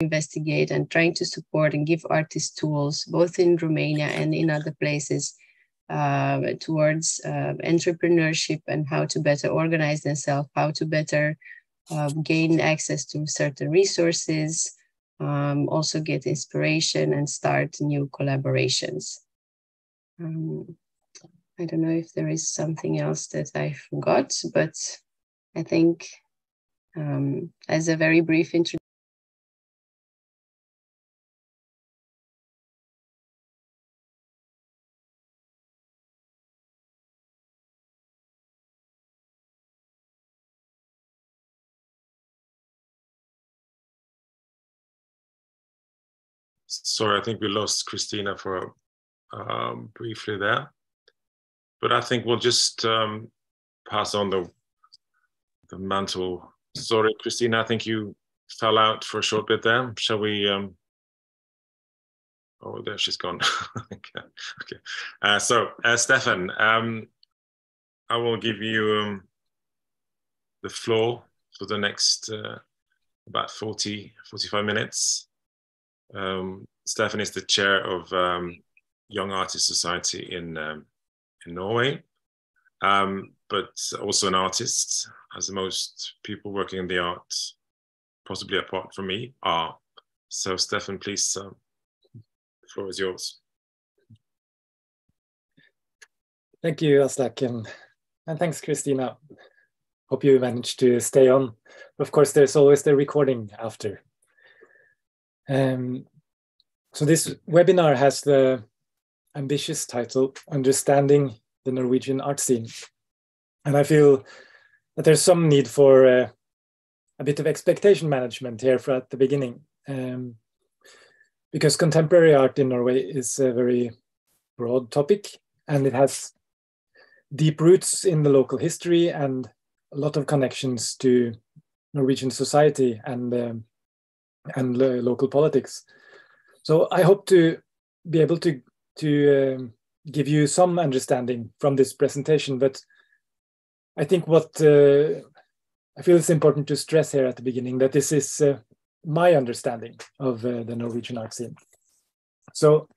investigate and trying to support and give artists tools, both in Romania and in other places, uh, towards uh, entrepreneurship and how to better organize themselves, how to better uh, gain access to certain resources, um, also get inspiration and start new collaborations. Um, I don't know if there is something else that I forgot, but I think um, as a very brief introduction, Sorry, I think we lost Christina for um, briefly there, but I think we'll just um, pass on the the mantle. Sorry, Christina, I think you fell out for a short bit there. Shall we? Um... Oh, there she's gone. okay. okay. Uh, so, uh, Steffen, um, I will give you um, the floor for the next uh, about 40, 45 minutes. Um, Steffen is the chair of um, Young Artist Society in, um, in Norway, um, but also an artist, as most people working in the arts, possibly apart from me, are. So, Steffen, please, um, the floor is yours. Thank you, Aslak, and, and thanks, Christina. Hope you managed to stay on. Of course, there's always the recording after. Um, so this webinar has the ambitious title, Understanding the Norwegian Art Scene. And I feel that there's some need for uh, a bit of expectation management here for at the beginning. Um, because contemporary art in Norway is a very broad topic and it has deep roots in the local history and a lot of connections to Norwegian society and um, and uh, local politics. So I hope to be able to to um, give you some understanding from this presentation. But I think what uh, I feel it's important to stress here at the beginning that this is uh, my understanding of uh, the Norwegian art scene. So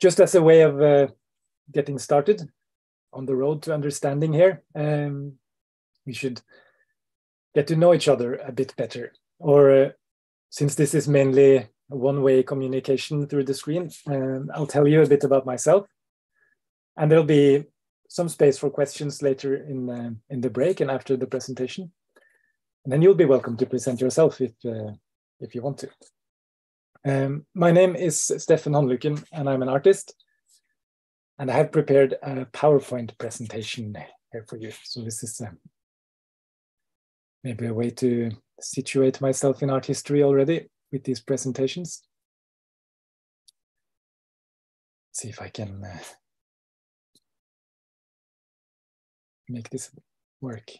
just as a way of uh, getting started on the road to understanding here, um, we should get to know each other a bit better, or uh, since this is mainly one-way communication through the screen, um, I'll tell you a bit about myself. And there'll be some space for questions later in, uh, in the break and after the presentation. And then you'll be welcome to present yourself if, uh, if you want to. Um, my name is Steffen Håndlykken and I'm an artist. And I have prepared a PowerPoint presentation here for you. So this is uh, maybe a way to situate myself in art history already with these presentations. See if I can uh, make this work.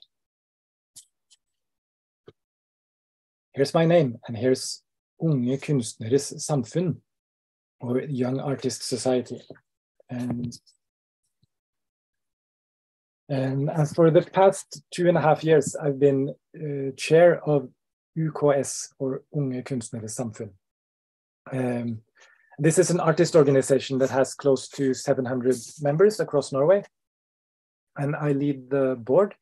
Here's my name, and here's Unge Kunstneres Samfunn, or Young Artist Society. And and as for the past two and a half years, I've been uh, chair of UKS, or Unge Kunstneres Samfunn. Um, this is an artist organization that has close to 700 members across Norway. And I lead the board,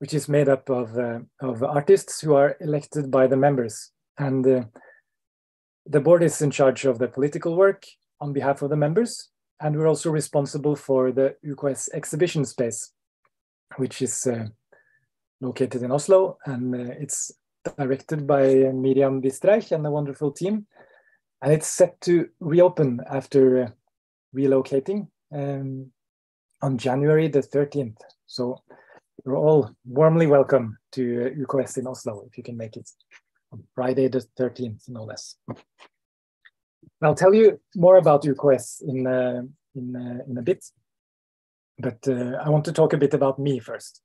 which is made up of, uh, of artists who are elected by the members. And uh, the board is in charge of the political work on behalf of the members. And we're also responsible for the UKS exhibition space, which is uh, located in Oslo. And uh, it's directed by Miriam Bistreich and a wonderful team. And it's set to reopen after uh, relocating um, on January the 13th. So you're all warmly welcome to uh, UKS in Oslo if you can make it on Friday the 13th, no less. I'll tell you more about UKS in, uh, in, uh, in a bit, but uh, I want to talk a bit about me first.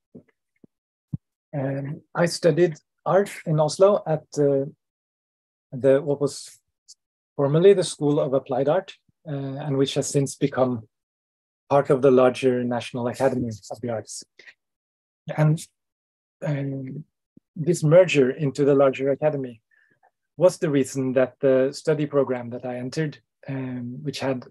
Um, I studied art in Oslo at uh, the what was formerly the School of Applied Art, uh, and which has since become part of the larger National Academy of the Arts. And um, this merger into the larger academy was the reason that the study program that I entered, um, which had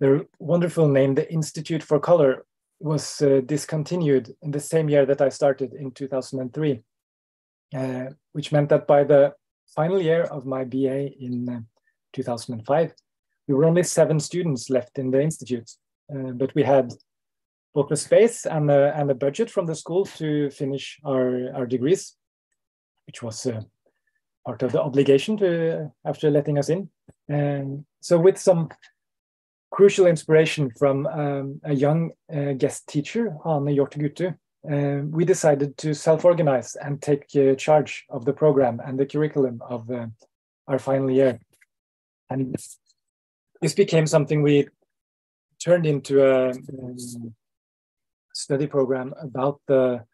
the wonderful name, the Institute for Color, was uh, discontinued in the same year that I started in 2003, uh, which meant that by the final year of my BA in uh, 2005, we were only seven students left in the institute, uh, but we had both the space and the, and the budget from the school to finish our, our degrees, which was part of the obligation to after letting us in. And so with some crucial inspiration from um, a young uh, guest teacher, Ane Hjort Guttu, uh, we decided to self-organize and take uh, charge of the program and the curriculum of uh, our final year. And this became something we turned into a um, study program about the,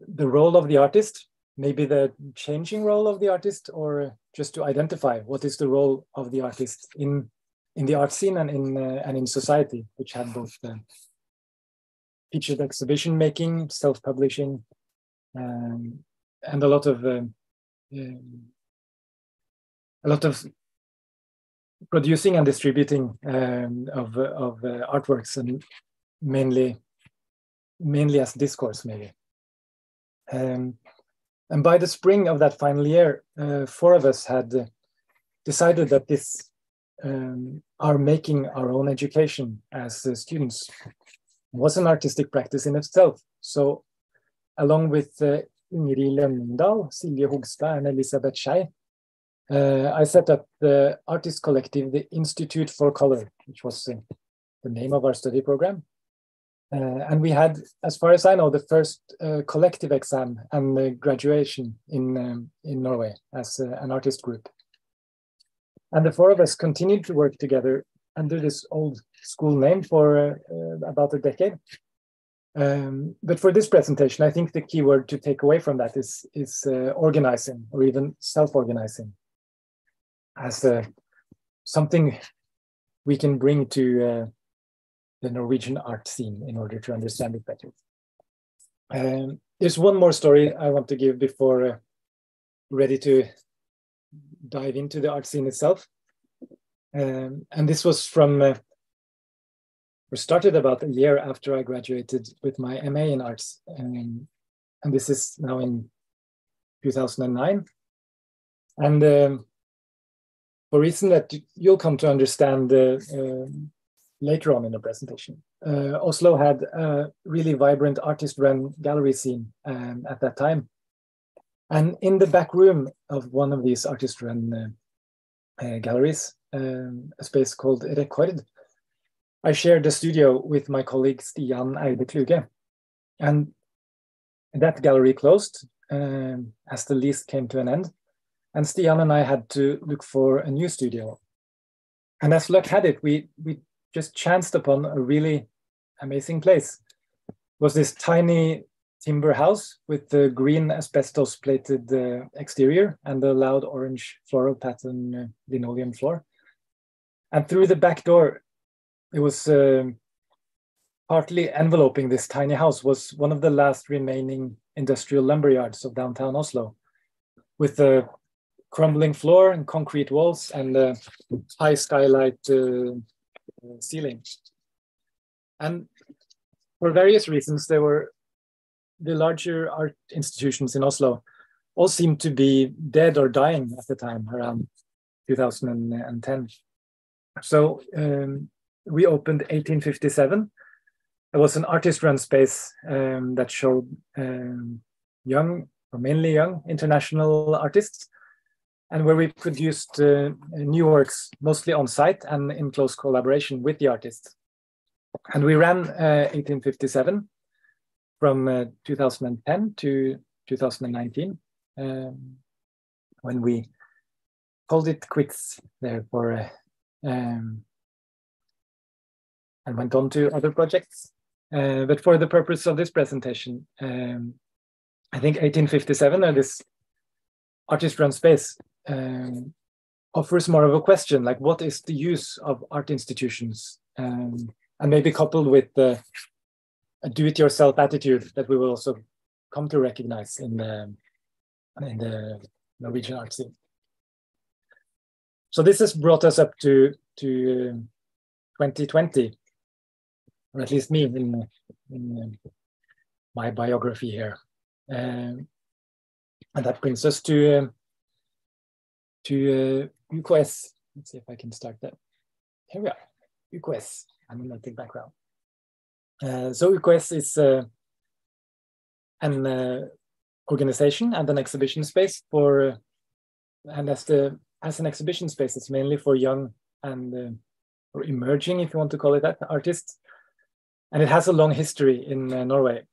the role of the artist, maybe the changing role of the artist, or just to identify what is the role of the artist in in the art scene and in uh, and in society, which had both the featured exhibition making, self publishing, um, and a lot of um, um, a lot of producing and distributing um, of of uh, artworks and mainly mainly as discourse maybe. Um, and by the spring of that final year, uh, four of us had decided that this um, are making our own education as uh, students was an artistic practice in itself. So along with uh, Ingrid Lønningdal, Silje Hogstad, and Elisabeth Schei, uh, I set up the artist collective, the Institute for Color, which was uh, the name of our study program. Uh, and we had, as far as I know, the first uh, collective exam and graduation in, um, in Norway as uh, an artist group. And the four of us continued to work together under this old school name for uh, about a decade. Um, but for this presentation, I think the key word to take away from that is, is uh, organizing or even self-organizing as uh, something we can bring to uh, the Norwegian art scene in order to understand it better. Um, there's one more story I want to give before uh, ready to dive into the art scene itself. Um, and this was from, uh, or started about a year after I graduated with my MA in arts. And this is now in 2009. And um, for reason that you'll come to understand uh, uh, later on in the presentation. Uh, Oslo had a really vibrant artist-run gallery scene um, at that time. And in the back room of one of these artist-run uh, uh, galleries, um, a space called Record, I shared the studio with my colleague Stian Eide Kluge. And that gallery closed um, as the lease came to an end. And Stian and I had to look for a new studio. And as luck had it, we, we just chanced upon a really amazing place. It was this tiny timber house with the green asbestos plated uh, exterior and the loud orange floral pattern uh, linoleum floor. And through the back door, it was uh, partly enveloping this tiny house was one of the last remaining industrial lumber yards of downtown Oslo with the crumbling floor and concrete walls and the high skylight uh, ceiling. And for various reasons, there were the larger art institutions in Oslo all seemed to be dead or dying at the time around 2010. So um, we opened 1857. It was an artist-run space um, that showed um, young, or mainly young, international artists, and where we produced uh, new works mostly on site and in close collaboration with the artists. And we ran uh, 1857 from uh, 2010 to 2019 um, when we called it quits there for uh, um, and went on to other projects. Uh, but for the purpose of this presentation, um, I think 1857 or this artist-run space um, offers more of a question, like what is the use of art institutions? Um, and maybe coupled with the do-it-yourself attitude that we will also come to recognize in the in the Norwegian art scene. So this has brought us up to to um, 2020, or at least me in, in my biography here, um, and that brings us to um, to uh, UKS. Let's see if I can start that. Here we are, UKS, animated background. Uh, so UKS is uh, an uh, organization and an exhibition space for, uh, and as the as an exhibition space, it's mainly for young and uh, or emerging, if you want to call it that, artists. And it has a long history in uh, Norway.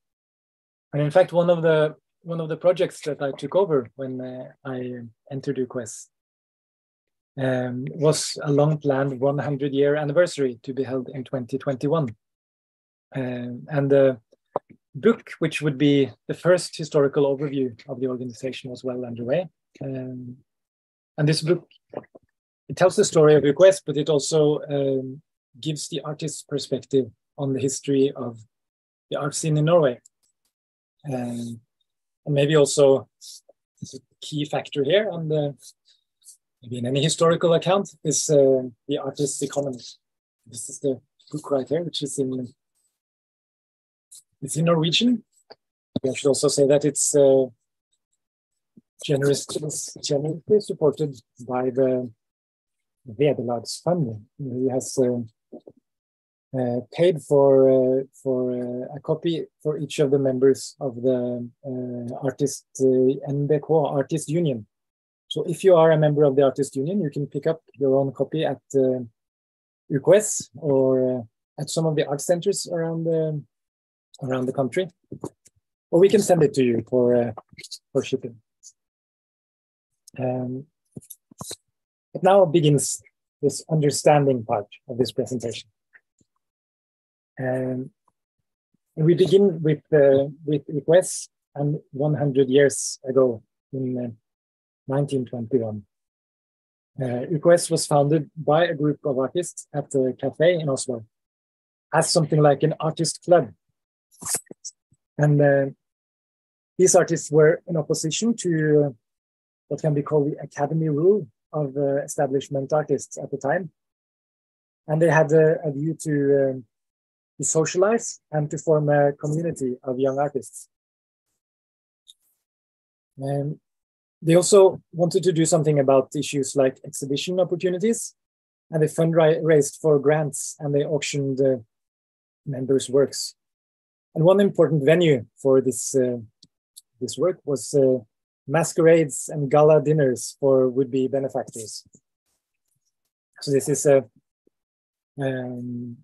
And in fact, one of the one of the projects that I took over when uh, I entered UKS um, was a long planned 100 year anniversary to be held in 2021. Um, and the book, which would be the first historical overview of the organization, was well underway. Um, and this book, it tells the story of UKS, but it also um, gives the artist's perspective on the history of the art scene in Norway. Um, and maybe also a key factor here on the maybe in any historical account is uh, the artist's economy. This is the book right here, which is in it's in Norwegian. I should also say that it's uh, generously, generously supported by the Vederlagsfond. He has uh, uh, paid for uh, for uh, a copy for each of the members of the uh, artist NBK Artist Union. So if you are a member of the artist union, you can pick up your own copy at uh, UKS or at some of the art centers around the around the country, or we can send it to you for uh, for shipping. Um, but now begins this understanding part of this presentation. Um, we begin with uh, with UKS and 100 years ago in uh, 1921. Uh, was founded by a group of artists at the cafe in Oslo as something like an artist club and uh, these artists were in opposition to uh, what can be called the academy rule of uh, establishment artists at the time. And they had a, a view to, um, to socialize and to form a community of young artists. And they also wanted to do something about issues like exhibition opportunities. And they fundraised for grants and they auctioned uh, members' works. And one important venue for this uh, this work was uh, masquerades and gala dinners for would-be benefactors. So this is a um,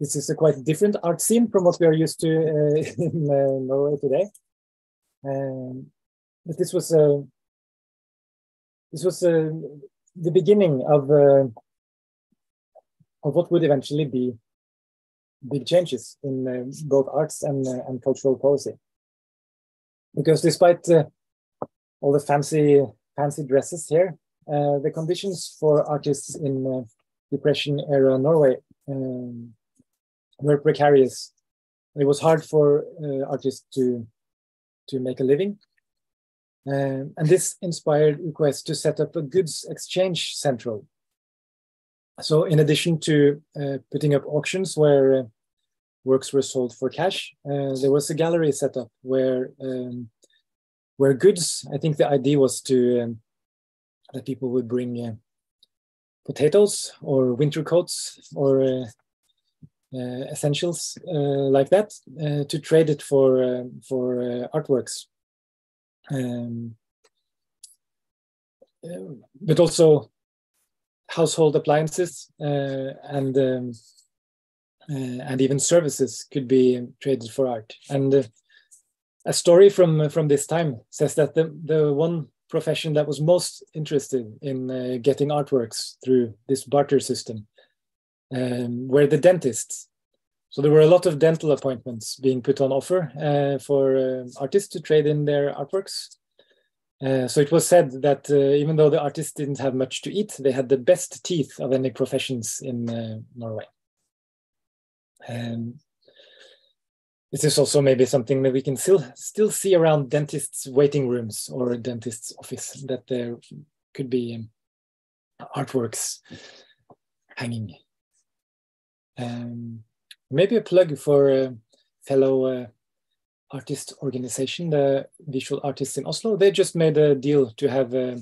this is a quite different art scene from what we are used to uh, in uh, Norway today. Um, but this was uh, this was uh, the beginning of of what would eventually be big changes in uh, both arts and, uh, and cultural policy. Because despite uh, all the fancy fancy dresses here, uh, the conditions for artists in uh, Depression era Norway um, were precarious. It was hard for uh, artists to to make a living. Um, and this inspired UKS to set up a goods exchange central so in addition to uh, putting up auctions where uh, works were sold for cash, uh, there was a gallery set up where um, where goods. I think the idea was to um, that people would bring uh, potatoes or winter coats or uh, essentials like that to trade it for for artworks. Um, but also household appliances uh, and um, uh, and even services could be traded for art. And uh, a story from from this time says that the the one profession that was most interested in uh, getting artworks through this barter system um, were the dentists. So there were a lot of dental appointments being put on offer uh, for uh, artists to trade in their artworks. Uh, so it was said that uh, even though the artists didn't have much to eat, they had the best teeth of any professions in uh, Norway. Um, this is also maybe something that we can still still see around dentists' waiting rooms or dentist's office that there could be um, artworks hanging. Um, maybe a plug for a fellow uh, artist organization, the Visual Artists in Oslo. They just made a deal to have uh,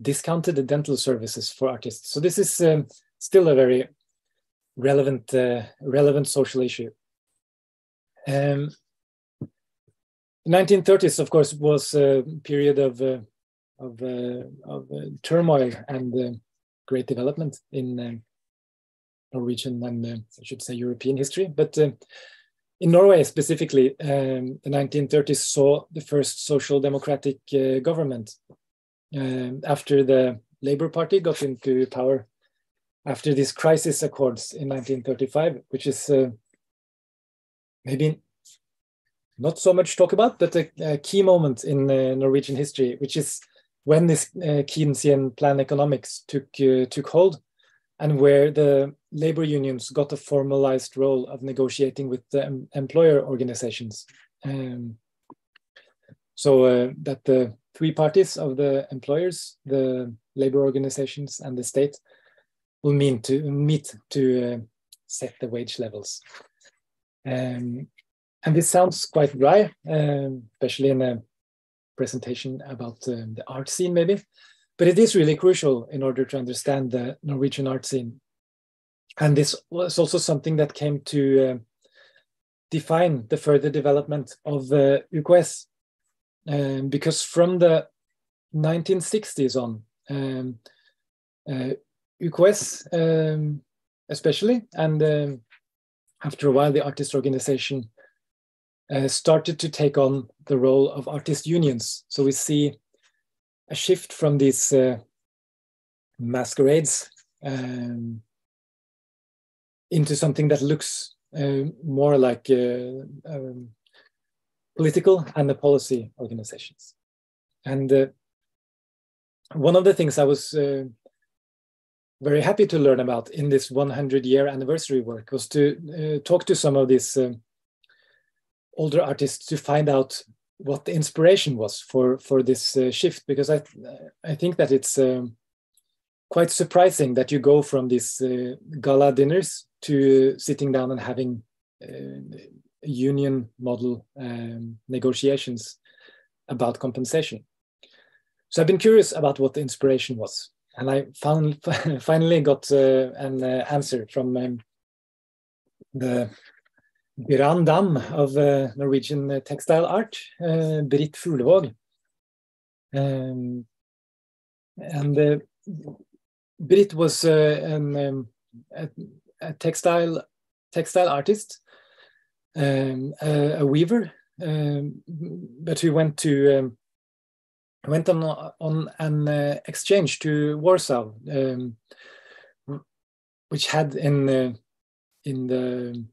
discounted dental services for artists. So this is um, still a very relevant uh, relevant social issue. Um, 1930s, of course, was a period of uh, of, uh, of uh, turmoil and great development in Norwegian and I should say European history. But in Norway specifically, um, the 1930s saw the first social democratic government um, after the Labour Party got into power after these crisis accords in 1935, which is uh, maybe not so much talk about, but a, a key moment in uh, Norwegian history, which is when this uh, Keynesian plan economics took uh, took hold, and where the labor unions got a formalized role of negotiating with the em employer organizations. Um, so uh, that the three parties of the employers, the labor organizations, and the state will mean to meet to uh, set the wage levels. Um, and this sounds quite dry, um, especially in a presentation about uh, the art scene, maybe. But it is really crucial in order to understand the Norwegian art scene. And this was also something that came to uh, define the further development of the uh, UKS. Um, because from the 1960s on, um, uh, UKS um, especially, and um, after a while, the artist organization uh, started to take on the role of artist unions. So we see a shift from these uh, masquerades um, into something that looks uh, more like uh, um, political and the policy organizations. And uh, one of the things I was uh, very happy to learn about in this 100 year anniversary work was to talk to some of these older artists to find out what the inspiration was for for this uh, shift because I I think that it's um, quite surprising that you go from these uh, gala dinners to sitting down and having uh, union model um, negotiations about compensation. So I've been curious about what the inspiration was, and I found finally got uh, an uh, answer from um, the grande dame of uh, Norwegian uh, textile art, uh, Brit Fuglevaag. Um, and Brit was an, um, a, textile textile artist, um, a, a, weaver, um, but who went to um, went on on an uh, exchange to Warsaw, um, which had in in the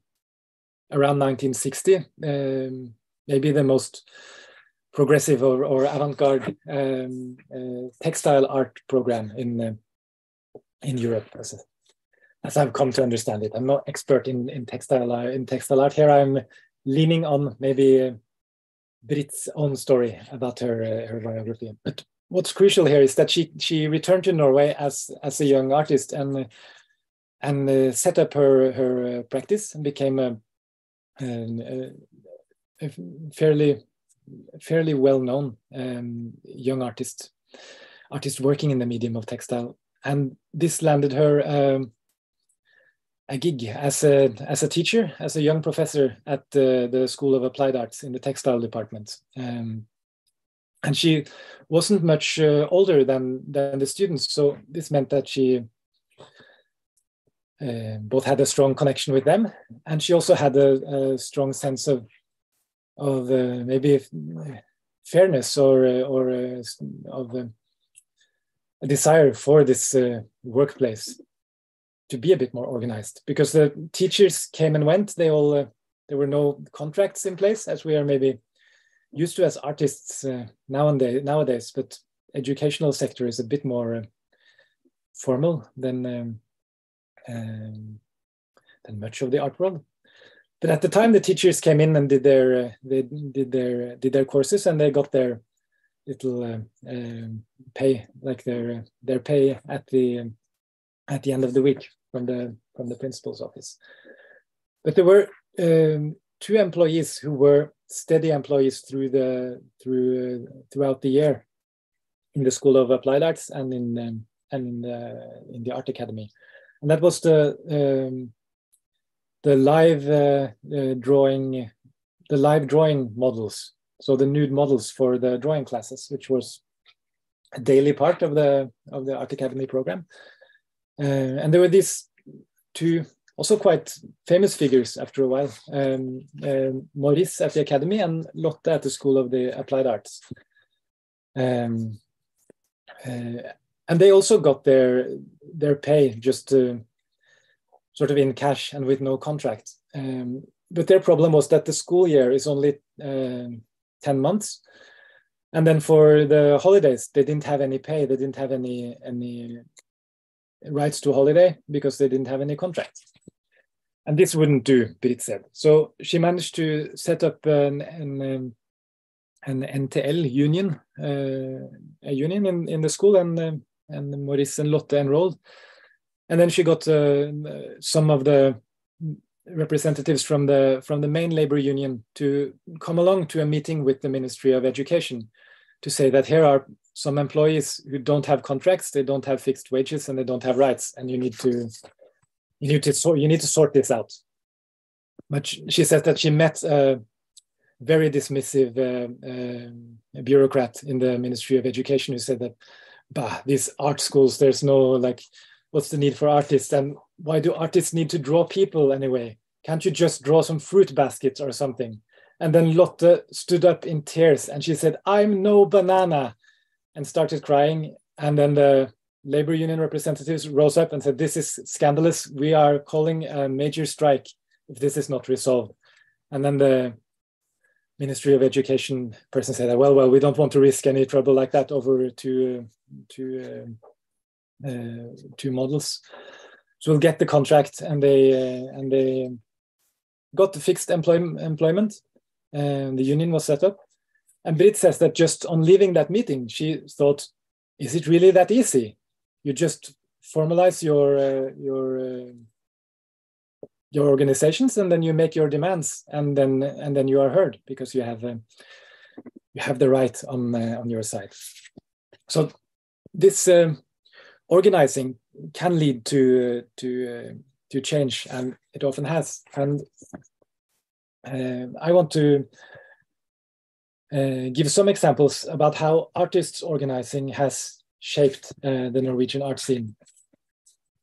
around 1960, um, maybe the most progressive or, or avant-garde um, uh, textile art program in uh, in Europe, as, I've come to understand it. I'm not expert in in textile uh, in textile art. Here, I'm leaning on maybe uh, Brit's own story about her uh, her biography. But what's crucial here is that she she returned to Norway as as a young artist and and uh, set up her her practice and became a and, uh, fairly fairly well known um, young artist artist working in the medium of textile and this landed her um, a gig as a as a teacher as a young professor at the, the school of applied arts in the textile department. Um, and she wasn't much uh, older than than the students so this meant that she uh, both had a strong connection with them, and she also had a, a strong sense of of uh, maybe fairness or uh, or uh, of uh, a desire for this workplace to be a bit more organized because the teachers came and went. They all there were no contracts in place as we are maybe used to as artists nowadays. Nowadays, but educational sector is a bit more formal than um, um, than much of the art world. but at the time, the teachers came in and did their uh, they did their did their courses, and they got their little uh, um, pay, like their their pay at the at the end of the week from the from the principal's office. But there were um, two employees who were steady employees through the through uh, throughout the year in the School of Applied Arts and in um, and in the, in the Art Academy, and that was the um, the live uh, uh, drawing the live drawing models, so the nude models for the drawing classes, which was a daily part of the of the Art Academy program, uh, and there were these two also quite famous figures after a while. Um, uh, Maurice at the Academy and Lotte at the School of the Applied Arts. Um, uh, and they also got their their pay just uh, sort of in cash and with no contract. Um, but their problem was that the school year is only um, 10 months. And then for the holidays, they didn't have any pay. They didn't have any any rights to holiday because they didn't have any contract. And this wouldn't do, Brit said. So she managed to set up an, an, um, an NTL union, uh, a union in, in the school, and, uh, and Maurice and Lotte enrolled. And then she got uh, some of the representatives from the from the main labor union to come along to a meeting with the Ministry of Education to say that here are some employees who don't have contracts, they don't have fixed wages, and they don't have rights, and you need to you need to sort you need to sort this out. But she says that she met a very dismissive uh, uh, bureaucrat in the Ministry of Education who said that, bah, these art schools, there's no like, what's the need for artists, and why do artists need to draw people anyway? Can't you just draw some fruit baskets or something? And then Lotte stood up in tears and she said, I'm no banana and started crying. And then the labor union representatives rose up and said, This is scandalous. We are calling a major strike if this is not resolved. And then the Ministry of Education person said, Well, well, we don't want to risk any trouble like that over to to uh, uh, two models. So we'll get the contract, and they uh, and they got the fixed employ employment. And the union was set up, and Brit says that just on leaving that meeting, she thought, "Is it really that easy? You just formalize your uh, your uh, your organizations, and then you make your demands, and then and then you are heard because you have uh, you have the right on uh, on your side." So this uh, organizing can lead to to uh, to change, and it often has. And I want to uh, give some examples about how artists organizing has shaped uh, the Norwegian art scene.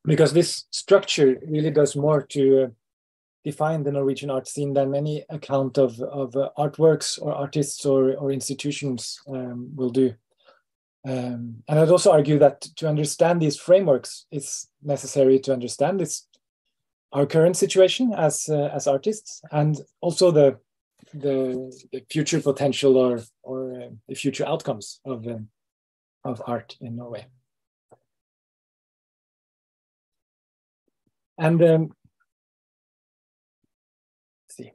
Because this structure really does more to uh, define the Norwegian art scene than any account of, of uh, artworks or artists or, or institutions um, will do. Um, and I'd also argue that to understand these frameworks, it's necessary to understand this, our current situation as, uh, as artists and also the the, the future potential or or uh, the future outcomes of um, of art in Norway. And um, see,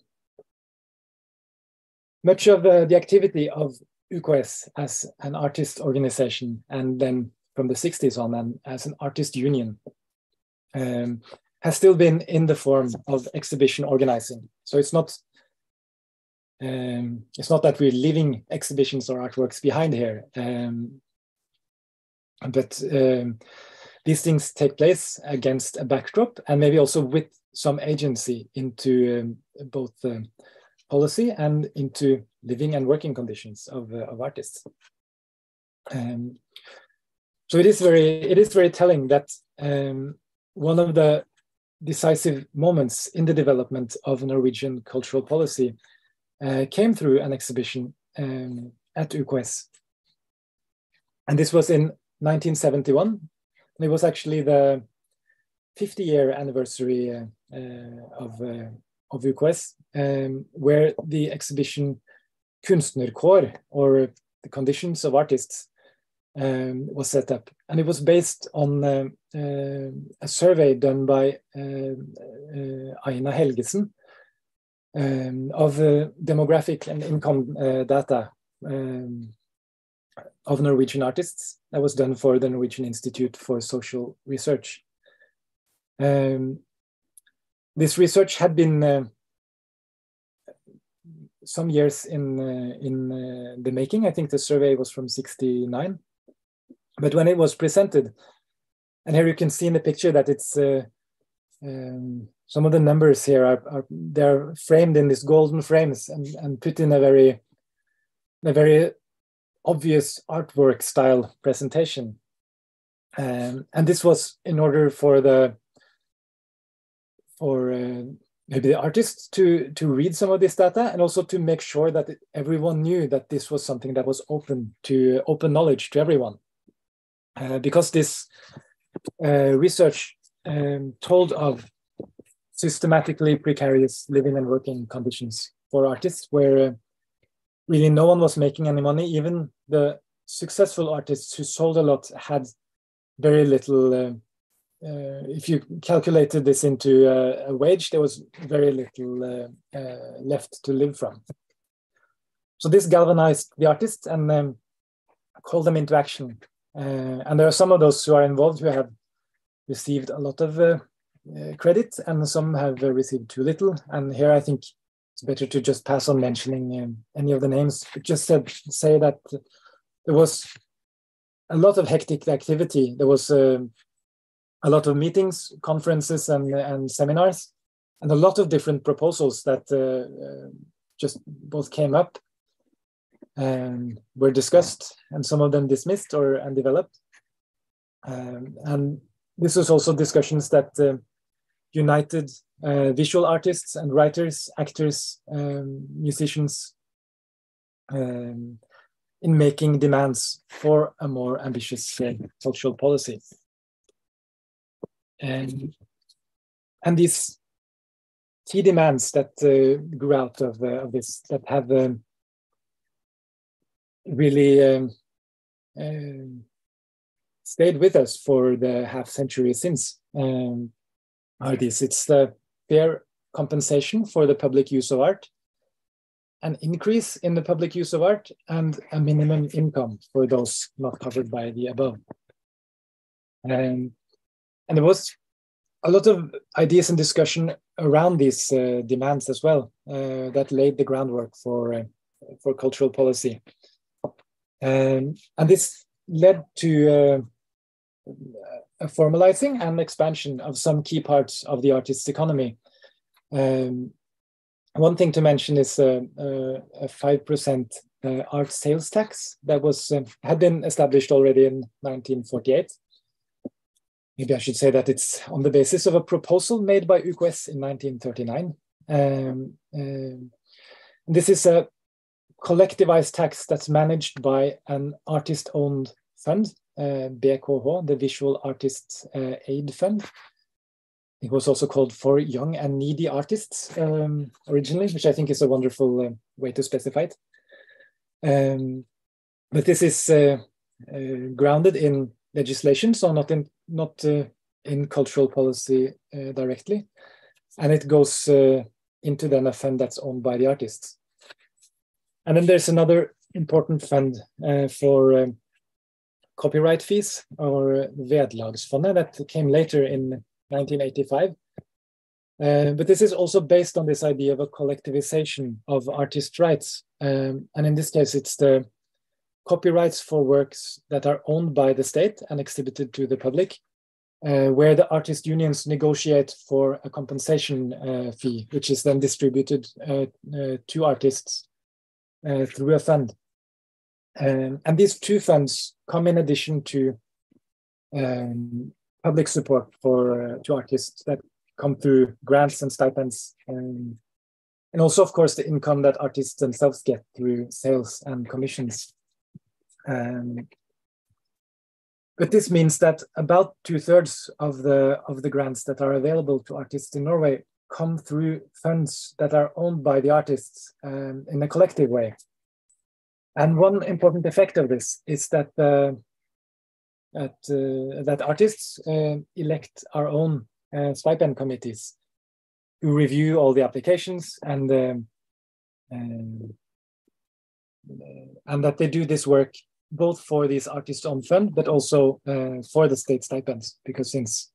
much of uh, the activity of UKS as an artist organization, and then from the 60s on, and as an artist union, um, has still been in the form of exhibition organizing. So it's not um, it's not that we're leaving exhibitions or artworks behind here, um, but um, these things take place against a backdrop and maybe also with some agency into um, both policy and into living and working conditions of, uh, of artists. Um, so it is very it is very telling that um, one of the decisive moments in the development of Norwegian cultural policy uh, came through an exhibition um, at UKS. And this was in 1971. And it was actually the 50 year anniversary uh, uh, of, uh, of UKS, um, where the exhibition Kunstnerkår, or the conditions of artists, um, was set up. And it was based on uh, uh, a survey done by uh, Aina Helgesen, um, of uh, demographic and income uh, data um, of Norwegian artists that was done for the Norwegian Institute for Social Research. Um, this research had been uh, some years in uh, in uh, the making. I think the survey was from '69, but when it was presented, and here you can see in the picture that it's uh, um, some of the numbers here are, are, they're framed in these golden frames and, and put in a very a very obvious artwork style presentation. Um, and this was in order for the for uh, maybe the artists to to read some of this data and also to make sure that everyone knew that this was something that was open to open knowledge to everyone uh, because this uh, research um, told of systematically precarious living and working conditions for artists where uh, really no one was making any money even the successful artists who sold a lot had very little uh, uh, if you calculated this into a, a, wage, there was very little uh, uh, left to live from. So this galvanized the artists and um, called them into action. Uh, and there are some of those who are involved who have received a lot of uh, uh, credit, and some have received too little. And here I think it's better to just pass on mentioning um, any of the names. Just say that there was a lot of hectic activity. There was um, a lot of meetings, conferences, and, and seminars, and a lot of different proposals that uh, uh, just both came up and were discussed, and some of them dismissed or undeveloped. Um, and this was also discussions that uh, united uh, visual artists and writers, actors, um, musicians um, in making demands for a more ambitious uh, social policy. And and these key demands that uh, grew out of, uh, of this that have um, really um, stayed with us for the half century since um, these it's the fair compensation for the public use of art an increase in the public use of art and a minimum income for those not covered by the above. Um, and there was a lot of ideas and discussion around these uh, demands as well uh, that laid the groundwork for uh, for cultural policy, um, and this led to uh, formalizing and expansion of some key parts of the artist's economy. Um, one thing to mention is uh, uh, a five percent art sales tax that was had been established already in 1948 maybe I should say that it's on the basis of a proposal made by UKS in 1939. Um, um, this is a collectivized tax that's managed by an artist-owned fund, uh, BKH, the Visual Artists uh, Aid Fund. It was also called for young and needy artists um, originally, which I think is a wonderful uh, way to specify it. Um, but this is uh, uh, grounded in legislation, so not in not uh, in cultural policy uh, directly, and it goes uh, into then a fund that's owned by the artists. And then there's another important fund for um, copyright fees, or Vederlagsfondet, that came later in 1985. Uh, but this is also based on this idea of a collectivization of artist rights. Um, and in this case, it's the copyrights for works that are owned by the state and exhibited to the public, uh, where the artist unions negotiate for a compensation uh, fee, which is then distributed uh, uh to artists uh, through a fund. Um, and these two funds come in addition to um, public support for uh, to artists that come through grants and stipends. Um, and also, of course, the income that artists themselves get through sales and commissions. Um, but this means that about two thirds of the of the grants that are available to artists in Norway come through funds that are owned by the artists um, in a collective way. And one important effect of this is that uh, that, uh, that artists uh, elect our own uh, stipend committees. who review all the applications and um, um, and that they do this work both for these artists on fund, but also uh, for the state stipends, because since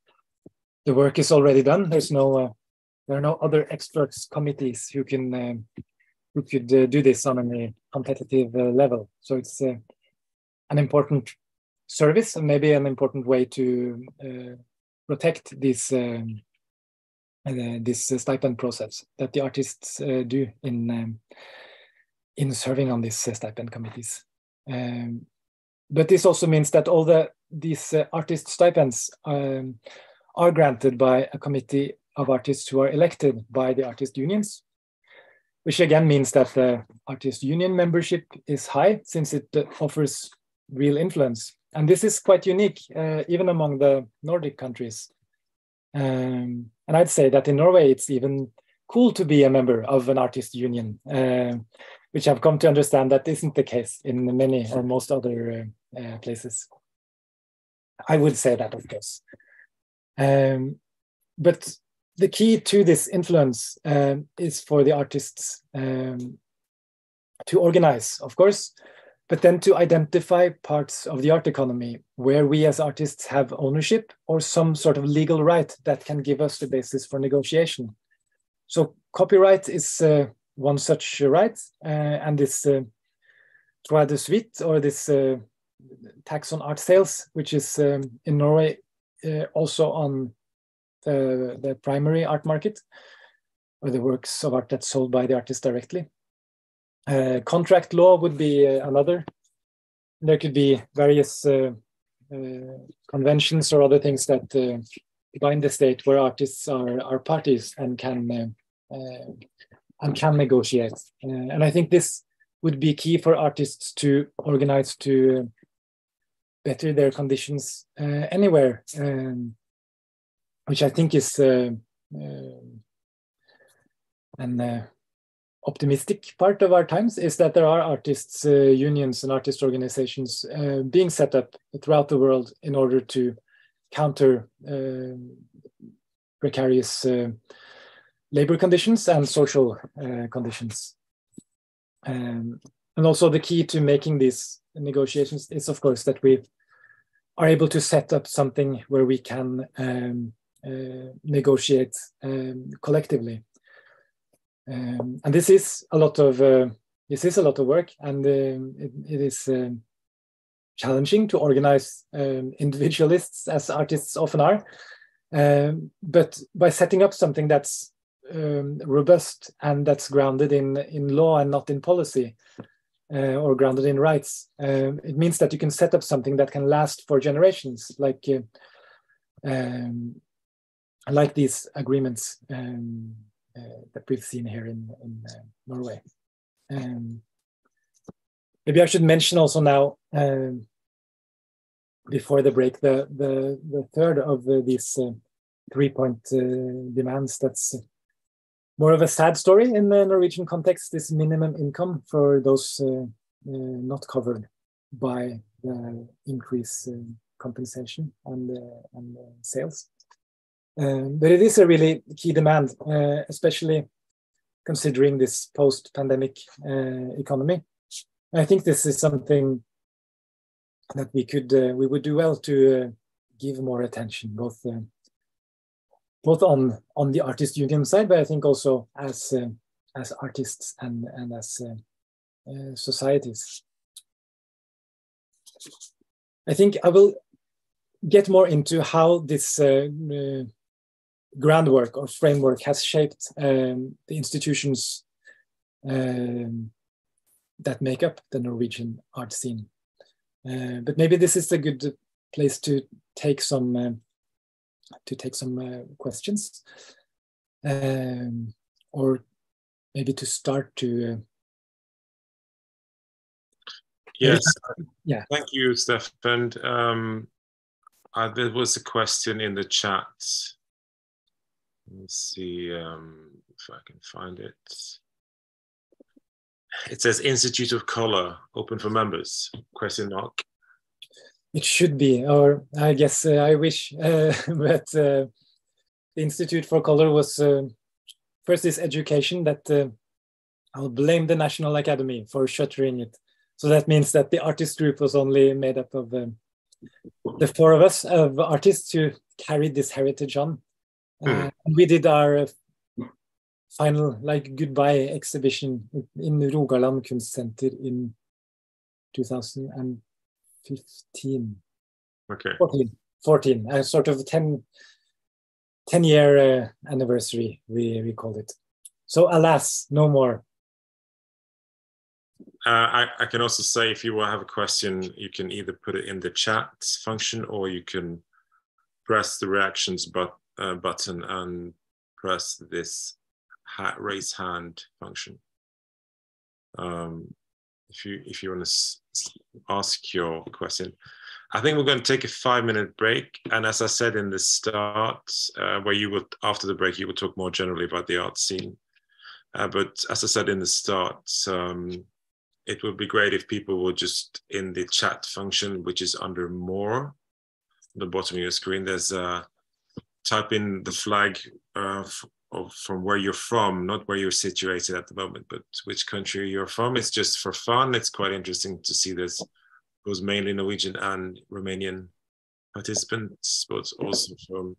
the work is already done, there's no uh, there are no other experts committees who can who could uh, do this on a competitive uh, level. So it's uh, an important service and maybe an important way to protect this um, this stipend process that the artists do in um, in serving on these stipend committees. Um, but this also means that all the these uh, artist stipends um, are granted by a committee of artists who are elected by the artist unions, which again means that the artist union membership is high since it uh, offers real influence. And this is quite unique, uh, even among the Nordic countries. Um, and I'd say that in Norway, it's even cool to be a member of an artist union. Uh, which I've come to understand that isn't the case in many or most other uh, uh, places. I would say that, of course. Um, but the key to this influence um, is for the artists um, to organize, of course, but then to identify parts of the art economy where we as artists have ownership or some sort of legal right that can give us the basis for negotiation. So copyright is uh, one such right, uh, and this uh, droit de suite or this uh, tax on art sales, which is um, in Norway also on the, the primary art market, or the works of art that's sold by the artist directly. Uh, contract law would be uh, another. There could be various uh, conventions or other things that bind the state where artists are, are parties and can and can negotiate. Uh, and I think this would be key for artists to organize to better their conditions uh, anywhere, um, which I think is uh, uh an uh, optimistic part of our times is that there are artists unions and artist organizations being set up throughout the world in order to counter precarious labor conditions and social conditions. Um, and also the key to making these negotiations is, of course, that we are able to set up something where we can um, negotiate um, collectively. Um, and this is a lot of uh, this is a lot of work, and um, it, it is um, challenging to organize individualists, as artists often are. but by setting up something that's um, robust and that's grounded in in law and not in policy uh, or grounded in rights. Um, it means that you can set up something that can last for generations, like uh, um, like these agreements um, uh, that we've seen here in, in uh, Norway. Um, maybe I should mention also now um, before the break the the, the third of the, these uh, three point uh, demands that's more of a sad story in the Norwegian context is minimum income for those uh, uh, not covered by the increase in compensation and, and sales. Um, but it is a really key demand, uh, especially considering this post-pandemic uh, economy. I think this is something that we could uh, we would do well to give more attention, both both on on the artist union side, but I think also as uh, as artists and and as uh, uh, societies. I think I will get more into how this uh, uh, groundwork or framework has shaped um, the institutions um, that make up the Norwegian art scene. Uh, but maybe this is a good place to take some um, to take some uh, questions um, or maybe to start to uh, yes. Yeah. Thank you Steffen. Um, uh, there was a question in the chat let me see um, if i can find it it says institute of color open for members question mark it should be, or I guess uh, I wish, uh, but uh, the Institute for Color was uh, first is education that uh, I'll blame the National Academy for shuttering it. So that means that the artist group was only made up of um, the four of us, of artists who carried this heritage on. Uh, mm. We did our uh, final like goodbye exhibition in Rogaland Kunstsenter in 2015. Okay. 14, 14 a sort of 10, 10 year uh, anniversary, we, we called it. So, alas, no more. Uh, I, I can also say if you will have a question, you can either put it in the chat function or you can press the reactions but, uh, button and press this raise hand function. Um, if you if you want to ask your question, I think we're going to take a five minute break. And as I said in the start, uh, where you would after the break you will talk more generally about the art scene. Uh, but as I said in the start, um, it would be great if people would just in the chat function, which is under more, the bottom of your screen, there's a type in the flag uh, of from where you're from, not where you're situated at the moment, but which country you're from. It's just for fun. It's quite interesting to see this. It was mainly Norwegian and Romanian participants, but also from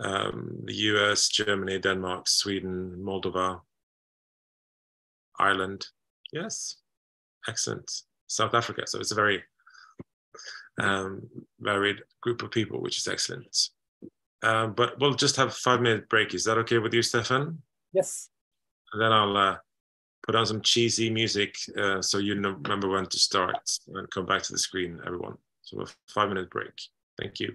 um, the US, Germany, Denmark, Sweden, Moldova, Ireland. Yes, excellent. South Africa. So it's a very um, varied group of people, which is excellent. Um, but we'll just have a five minute break. Is that okay with you, Steffen? Yes. And then I'll uh, put on some cheesy music uh, so you know, remember when to start and come back to the screen, everyone. So a five minute break. Thank you.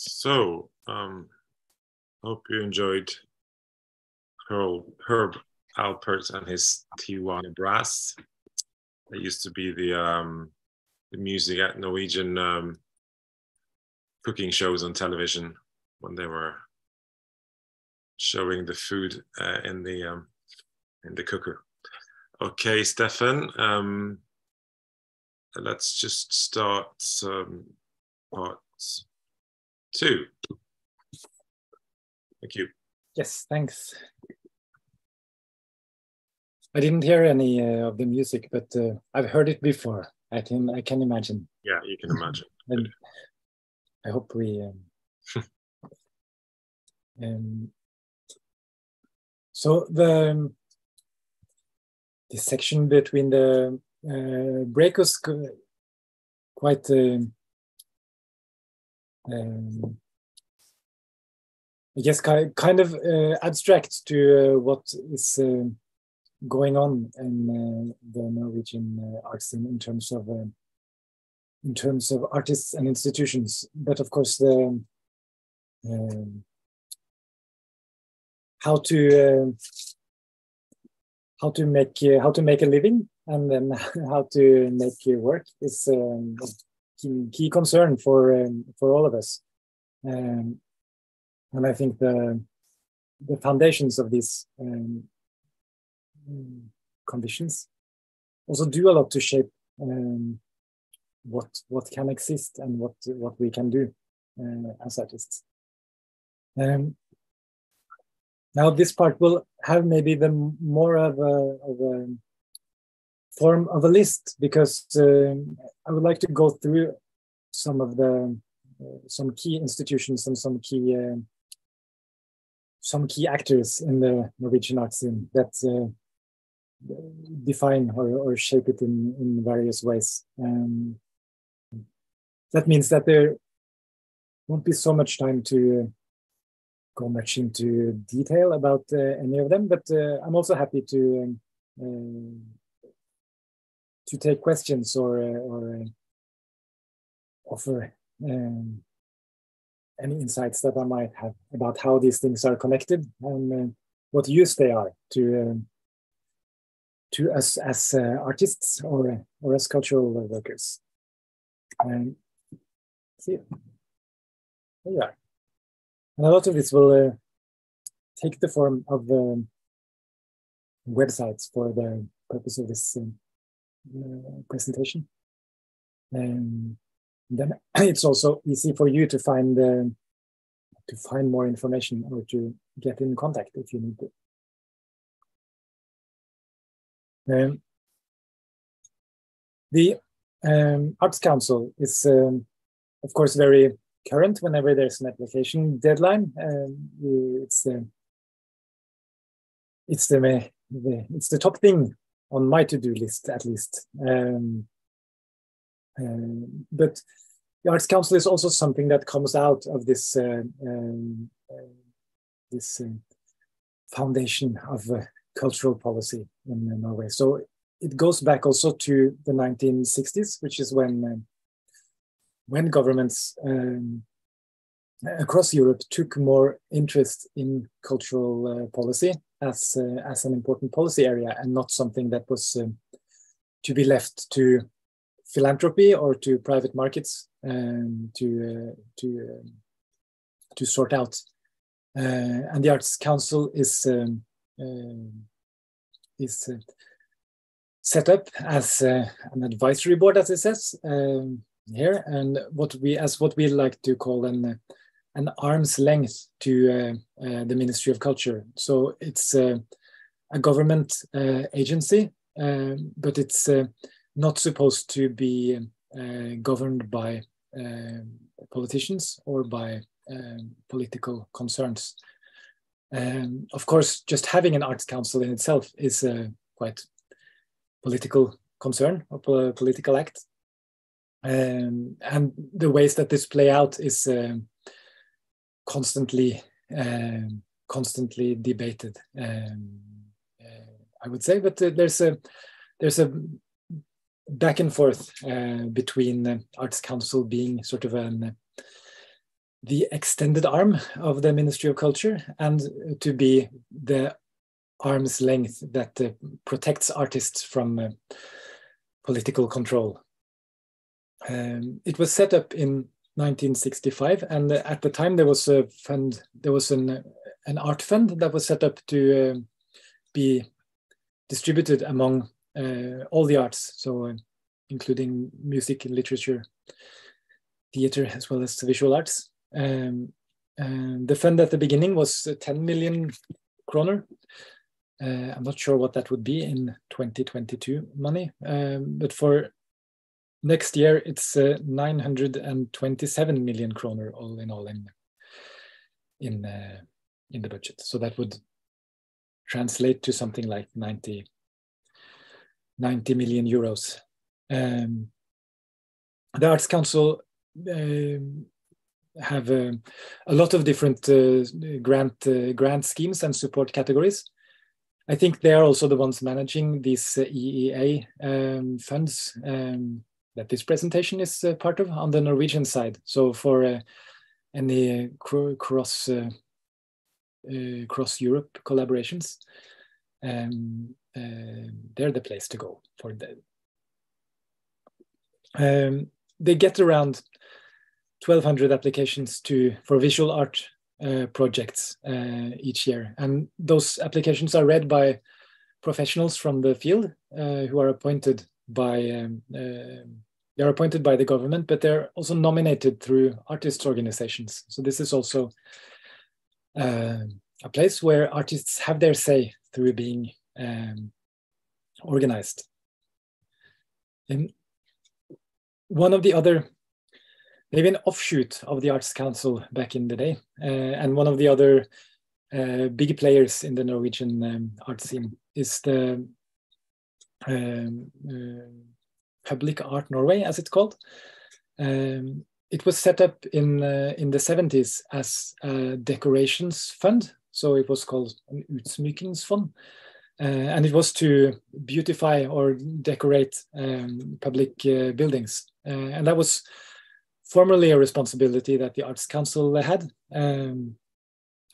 So, um, hope you enjoyed Herb, Herb Alpert and his Tijuana Brass. That used to be the um, the music at Norwegian um, cooking shows on television when they were showing the food uh, in the um, in the cooker. Okay, Steffen. Um, let's just start um, part two. Thank you. Yes, thanks. I didn't hear any uh, of the music, but uh, I've heard it before. I can I can imagine. Yeah, you can imagine. and I hope we. Um, um, so the the section between the uh, break was quite. Uh, um, I guess kind of uh, abstract to uh, what is uh, going on in uh, the Norwegian art scene in terms of uh, in terms of artists and institutions. But of course, the um, how to how to make how to make a living and then how to make your work is um, key, key concern for um, for all of us. Um, and I think the the foundations of these um, conditions also do a lot to shape um, what what can exist and what what we can do uh, as artists. Um, now this part will have maybe the more of a, of a form of a list because um, I would like to go through some of the uh, some key institutions and some key uh, some key actors in the Norwegian art scene that uh, define or, or shape it in, in various ways. Um, that means that there won't be so much time to go much into detail about uh, any of them, but uh, I'm also happy to um, uh, to take questions or uh, or uh, offer um, any insights that I might have about how these things are connected and uh, what use they are to um, to us as artists or or as cultural workers. And see, there you are. And a lot of this will uh, take the form of um, websites for the purpose of this um, presentation. And then it's also easy for you to find uh, to find more information or to get in contact if you need to. Um, the um, Arts Council is, um, of course, very current whenever there's an application deadline. Um, it's the it's the, the, it's the top thing on my to-do list, at least. Um, uh, but the Arts Council is also something that comes out of this uh, um, uh, this uh, foundation of uh, cultural policy in Norway. So it goes back also to the 1960s, which is when when governments um, across Europe took more interest in cultural uh, policy as uh, as an important policy area and not something that was um, to be left to philanthropy or to private markets um, to uh, to um, to sort out. Uh, and the Arts Council is um, um, is uh, set up as uh, an advisory board, as it says um, here, and what we as what we like to call an an arm's length to uh, uh, the Ministry of Culture. So it's uh, a government agency, um, but it's not supposed to be governed by politicians or by um, political concerns. Um, of course, just having an arts council in itself is a quite political concern or political act. Um, and the ways that this play out is um, constantly um, constantly debated. Um, uh, I would say, but uh, there's a there's a back and forth uh, between Arts Council being sort of an the extended arm of the Ministry of Culture and to be the arm's length that uh, protects artists from uh, political control. Um, it was set up in 1965, and uh, at the time there was a fund, there was an an art fund that was set up to uh, be distributed among uh, all the arts, so uh, including music and literature, theater, as well as visual arts. Um, the fund at the beginning was 10 million kroner. Uh, I'm not sure what that would be in 2022 money, um, but for next year it's uh, 927 million kroner all in all in in uh, in the budget. So that would translate to something like 90, 90 million euros. Um, the Arts Council um, have uh, a lot of different uh, grant uh, grant schemes and support categories. I think they are also the ones managing these uh, EEA um, funds um, that this presentation is uh, part of on the Norwegian side. So for uh, any cross uh, cross Europe collaborations, um, uh, they're the place to go for that. Um, they get around 1,200 applications to for visual art uh, projects uh, each year, and those applications are read by professionals from the field uh, who are appointed by um, uh, they are appointed by the government, but they're also nominated through artists organizations. So this is also uh, a place where artists have their say through being um, organized. And one of the other, maybe an offshoot of the Arts Council back in the day, uh, and one of the other uh, big players in the Norwegian um, art scene is the um, uh, Public Art Norway, as it's called. Um, it was set up in uh, in the 70s as a decorations fund so it was called an utsmykningsfond. Uh, and it was to beautify or decorate um, public uh, buildings. Uh, and that was formerly a responsibility that the Arts Council had, um,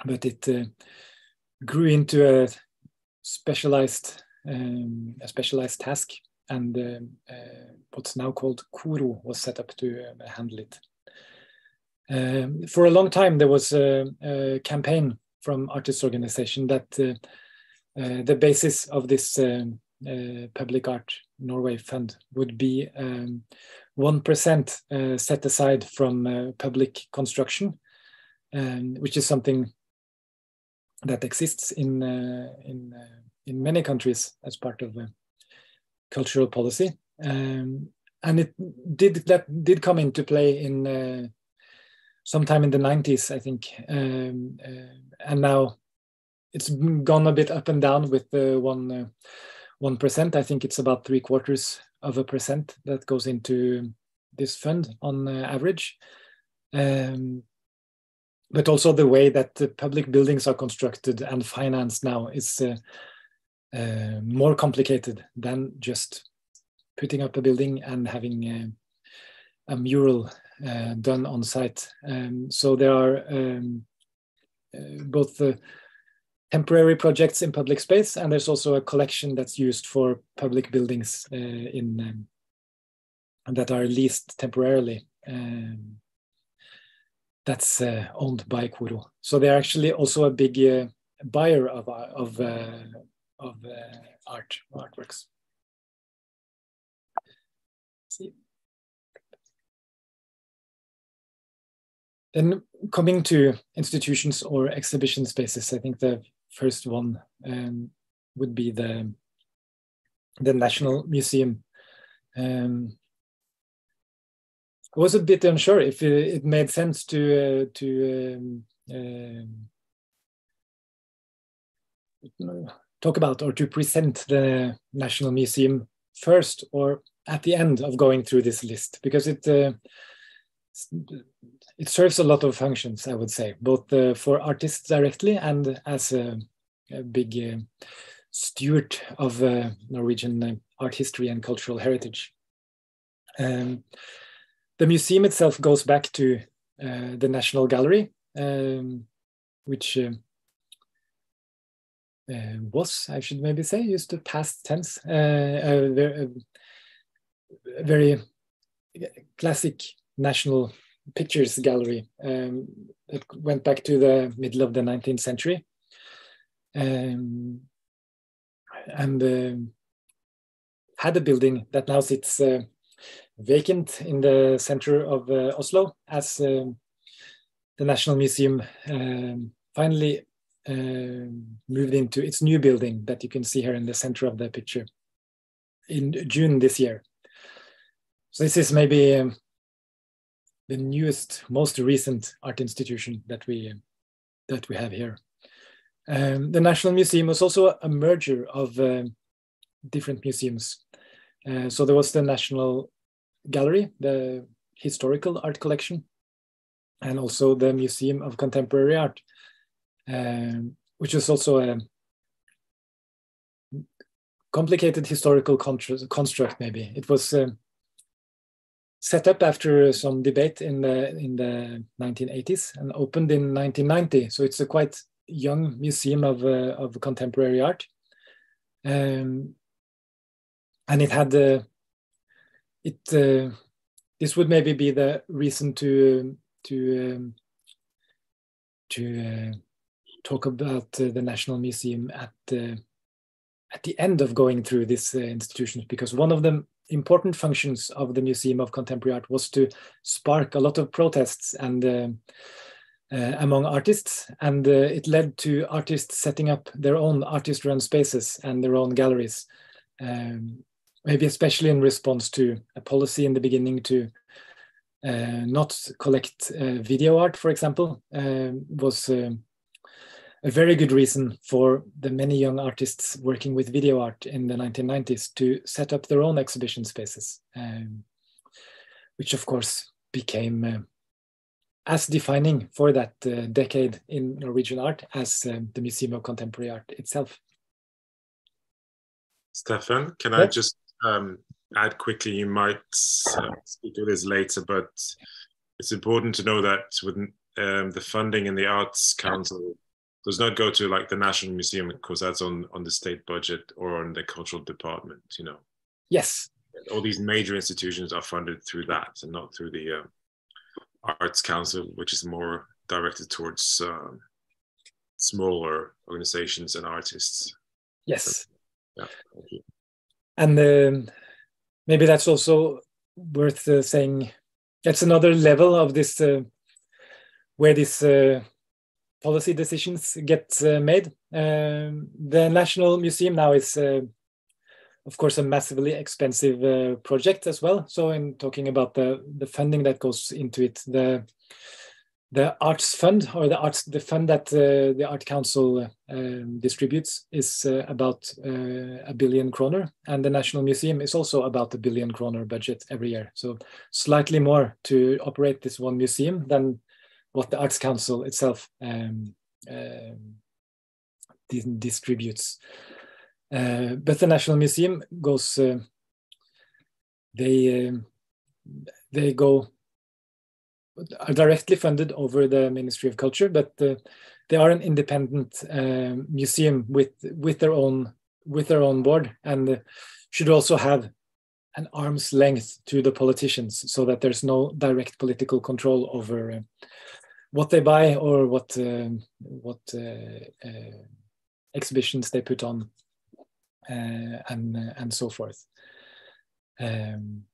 but it uh, grew into a specialized um, a specialized task, and um, uh, what's now called KORO was set up to uh, handle it. Um, for a long time, there was a, a campaign from artists organization that uh, uh, the basis of this um, uh, public art Norway fund would be um, 1% set aside from public construction, um, which is something that exists in in in many countries as part of cultural policy. Um, and it did that did come into play in uh, sometime in the 90s, I think. Um, uh, and now it's gone a bit up and down with the one uh, one percent. I think it's about three quarters of a percent that goes into this fund on uh, average. Um, but also the way that the public buildings are constructed and financed now is uh, uh, more complicated than just putting up a building and having uh, a mural uh, done on site. Um, so there are um, uh, both the temporary projects in public space, and there's also a collection that's used for public buildings uh, in um, that are leased temporarily. Um, that's uh, owned by KORO. So they're actually also a big uh, buyer of of uh, of art artworks. see. Then coming to institutions or exhibition spaces, I think the first one um, would be the the National Museum. Um, I was a bit unsure if it, it made sense to uh, to um, uh, talk about or to present the National Museum first or at the end of going through this list because it uh, it serves a lot of functions, I would say, both uh, for artists directly and as a, a big uh, steward of uh, Norwegian uh, art history and cultural heritage. Um, the museum itself goes back to uh, the National Gallery, um, which uh, uh, was, I should maybe say, used to past tense, a very, a very classic national pictures gallery um, that went back to the middle of the 19th century. Um, and uh, had a building that now sits uh, vacant in the center of uh, Oslo as um, the National Museum um, finally moved into its new building that you can see here in the center of the picture in June this year. So this is maybe um, the newest, most recent art institution that we that we have here. Um, the National Museum was also a merger of uh, different museums. Uh, so there was the National Gallery, the historical art collection, and also the Museum of Contemporary Art, um, which is also a complicated historical construct. Maybe it was uh, set up after some debate in the in the 1980s and opened in 1990. So it's a quite young museum of uh, of contemporary art, um, and it had uh, it. Uh, this would maybe be the reason to to um, to uh, talk about uh, the National Museum at the at the end of going through this uh, institution, because one of the important functions of the Museum of Contemporary Art was to spark a lot of protests and uh, uh, among artists, and uh, it led to artists setting up their own artist-run spaces and their own galleries. Um, maybe especially in response to a policy in the beginning to uh, not collect video art, for example, was a very good reason for the many young artists working with video art in the 1990s to set up their own exhibition spaces, um, which of course became uh, as defining for that uh, decade in Norwegian art as um, the Museum of Contemporary Art itself. Steffen, can I just um, add quickly? You might uh, speak to this later, but it's important to know that with um, the funding in the Arts Council does not go to like the National Museum because that's on on the state budget or on the cultural department. You know. Yes. All these major institutions are funded through that, and not through the uh, Arts Council, which is more directed towards um, smaller organizations and artists. Yes. Yeah. Thank you and um, maybe that's also worth uh, saying that's another level of this uh, where this uh, policy decisions get uh, made. Um, the national museum now is uh, of course a massively expensive uh, project as well. So in talking about the the funding that goes into it the the arts fund or the arts the fund that uh, the art council um, distributes is uh, about uh, a billion kroner. And the national museum is also about a billion kroner budget every year. So slightly more to operate this one museum than what the arts council itself um, um distributes uh, but the national museum goes uh, they um, they go are directly funded over the Ministry of Culture, but uh, they are an independent uh, museum with with their own with their own board and uh, should also have an arm's length to the politicians so that there's no direct political control over uh, what they buy or what um, what uh, uh, exhibitions they put on and and so forth. Um,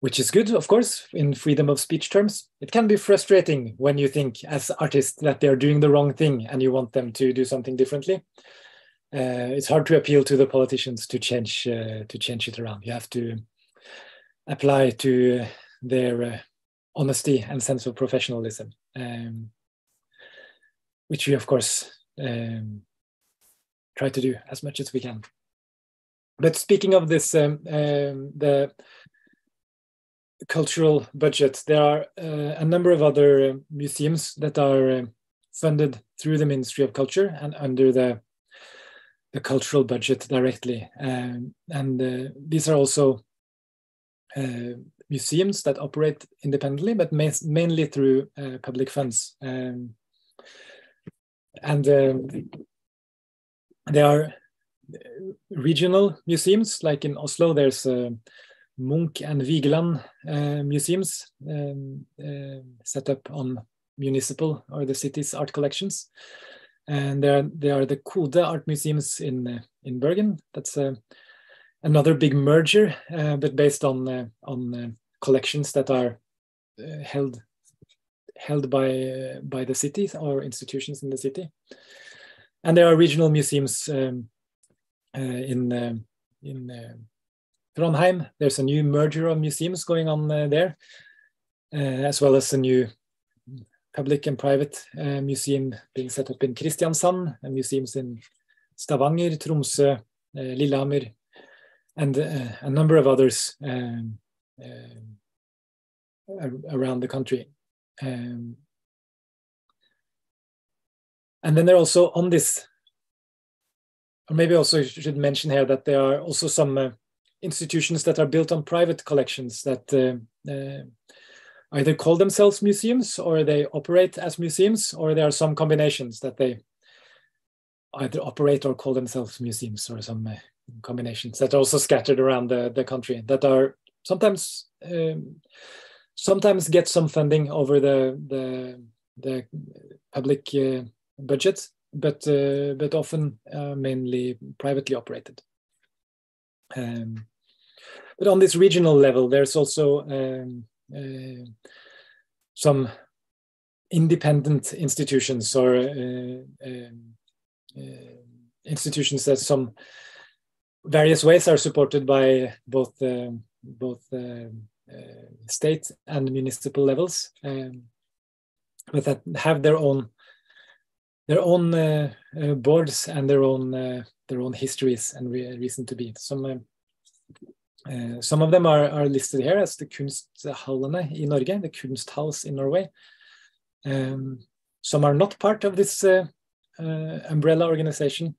which is good, of course, in freedom of speech terms. It can be frustrating when you think, as artists, that they're doing the wrong thing and you want them to do something differently. Uh, it's hard to appeal to the politicians to change uh, to change it around. You have to apply to their uh, honesty and sense of professionalism, um, which we, of course, um, try to do as much as we can. But speaking of this, um, um the cultural budget, there are uh, a number of other uh, museums that are uh, funded through the Ministry of Culture and under the the cultural budget directly. Um, and uh, these are also uh, museums that operate independently, but ma mainly through uh, public funds. Um, and um, there are regional museums, like in Oslo, there's uh, Munch and Vigeland uh, museums um, uh, set up on municipal or the city's art collections. And there, there are the Kode art museums in, uh, in Bergen. That's uh, another big merger, uh, but based on, uh, on collections that are held held by by the cities or institutions in the city. And there are regional museums um, in in Trondheim. There's a new merger of museums going on uh, there, uh, as well as a new public and private uh, museum being set up in Kristiansand, and museums in Stavanger, Tromsø, Lillehammer, and a number of others um, around the country. Um, and then they're also on this, or maybe also should mention here that there are also some uh, institutions that are built on private collections that uh, uh, either call themselves museums or they operate as museums, or there are some combinations that they either operate or call themselves museums or some uh, combinations that are also scattered around the, the country that are sometimes um, sometimes get some funding over the the, the public uh, budget, but uh, but often uh, mainly privately operated. Um, but on this regional level, there's also um, uh, some independent institutions or uh, um, uh, institutions that some various ways are supported by both both state and municipal levels, um, but that have their own their own uh, uh, boards and their own uh, their own histories and re reason to be. Some uh, some of them are, are listed here as the Kunsthallene in Norge, the Kunsthalls in Norway. Um, some are not part of this uh, uh, umbrella organization.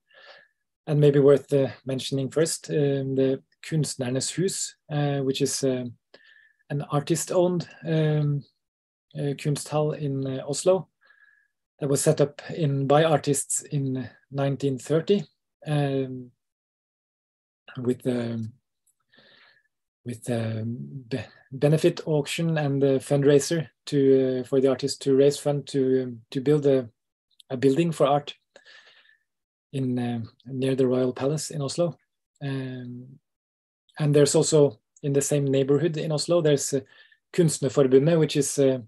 And maybe worth uh, mentioning first, um, the Kunstnernes Hus, uh, which is an artist-owned um, kunsthall in Oslo that was set up in by artists in 1930 um, with um, with a be benefit auction and a fundraiser to uh, for the artist to raise fund to um, to build a, a building for art in uh, near the royal palace in Oslo. Um, and there's also in the same neighborhood in Oslo there's uh, Kunstnerforbundet, which is uh,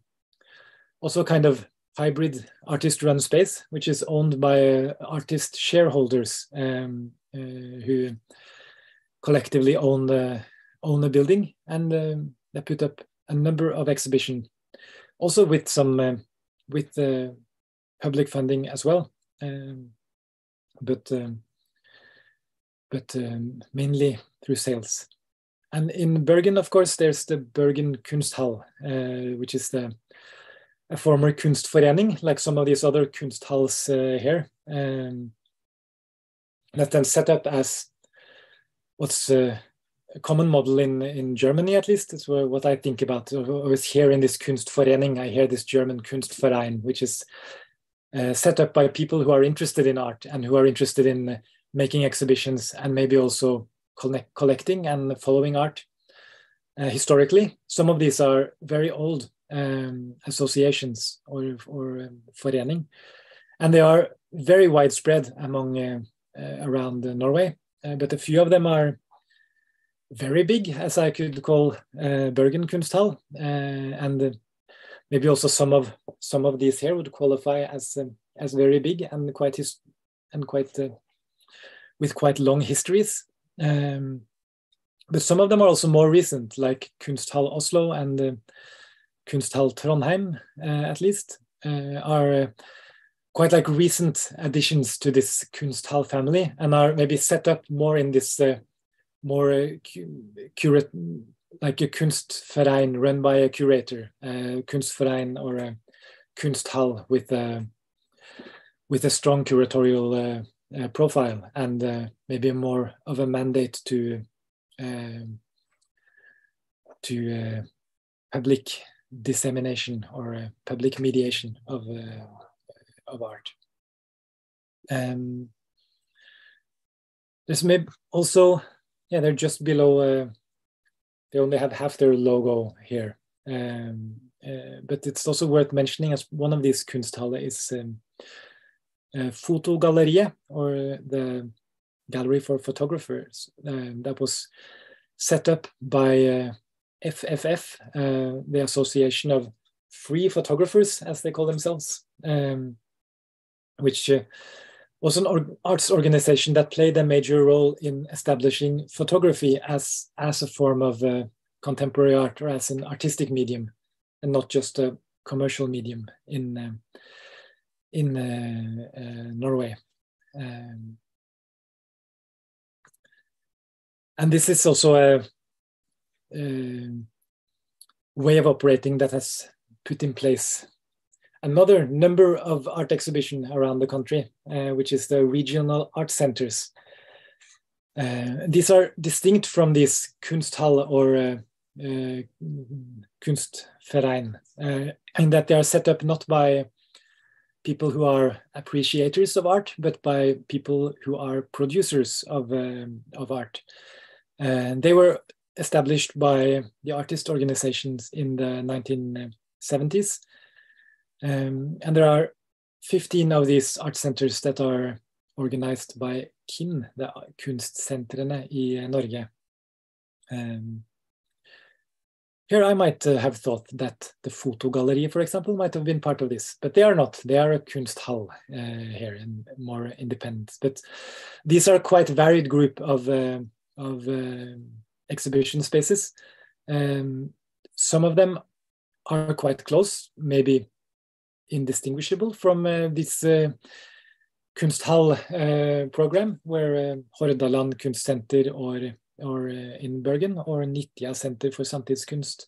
also a kind of hybrid artist-run space, which is owned by uh, artist shareholders um, uh, who collectively own the own a building and um, they put up a number of exhibition, also with some uh, with uh, public funding as well, um, but um, but um, mainly through sales. And in Bergen, of course, there's the Bergen Kunsthall, uh, which is the a former Kunstforening, like some of these other Kunsthalls uh, here, um, that then set up as what's uh, a common model in, in Germany, at least, is what I think about. Always here in this Kunstverein, I hear this German Kunstverein, which is uh, set up by people who are interested in art and who are interested in making exhibitions and maybe also collect, collecting and following art uh, historically. Some of these are very old um, associations or, or um, forening, and they are very widespread among uh, uh, around Norway. Uh, but a few of them are very big, as I could call uh, Bergen Kunsthall, uh, and maybe also some of some of these here would qualify as um, as very big and quite his and quite uh, with quite long histories. Um, but some of them are also more recent, like Kunsthal Oslo and uh, Kunsthall Trondheim, uh, at least, uh, are quite like recent additions to this Kunsthal family and are maybe set up more in this more uh, curate like a kunstverein run by a curator, uh, kunstverein or a kunsthall with a with a strong curatorial uh, uh, profile and uh, maybe more of a mandate to um, to uh, public dissemination or uh, public mediation of of art. Um, there's maybe also, yeah, they're just below. They only have half their logo here. Um, uh, but it's also worth mentioning as one of these Kunsthalle is um, uh, or the gallery for photographers um, that was set up by uh, FFF, uh, the Association of Free Photographers, as they call themselves, um, which uh, was an arts organization that played a major role in establishing photography as, as a form of uh, contemporary art or as an artistic medium and not just a commercial medium in uh, in uh, uh, Norway. Um, and this is also a, a, way of operating that has put in place another number of art exhibition around the country, uh, which is the regional art centers. Uh, these are distinct from these Kunsthall or uh, uh, Kunstverein, uh, in that they are set up not by people who are appreciators of art, but by people who are producers of, um, of art. And they were established by the artist organizations in the 1970s. Um, and there are 15 of these art centers that are organized by KIN, the kunstsentrene i Norge. Um, here I might uh, have thought that the Fotogalleri, for example, might have been part of this, but they are not. They are a Kunsthall uh, here and more independent. But these are quite varied group of, uh, of uh, exhibition spaces. Um, some of them are quite close, maybe indistinguishable from uh, this uh, Kunsthall program, where Hordaland Kunstsenter or or uh, in Bergen, or Nitja Center for Samtidskunst,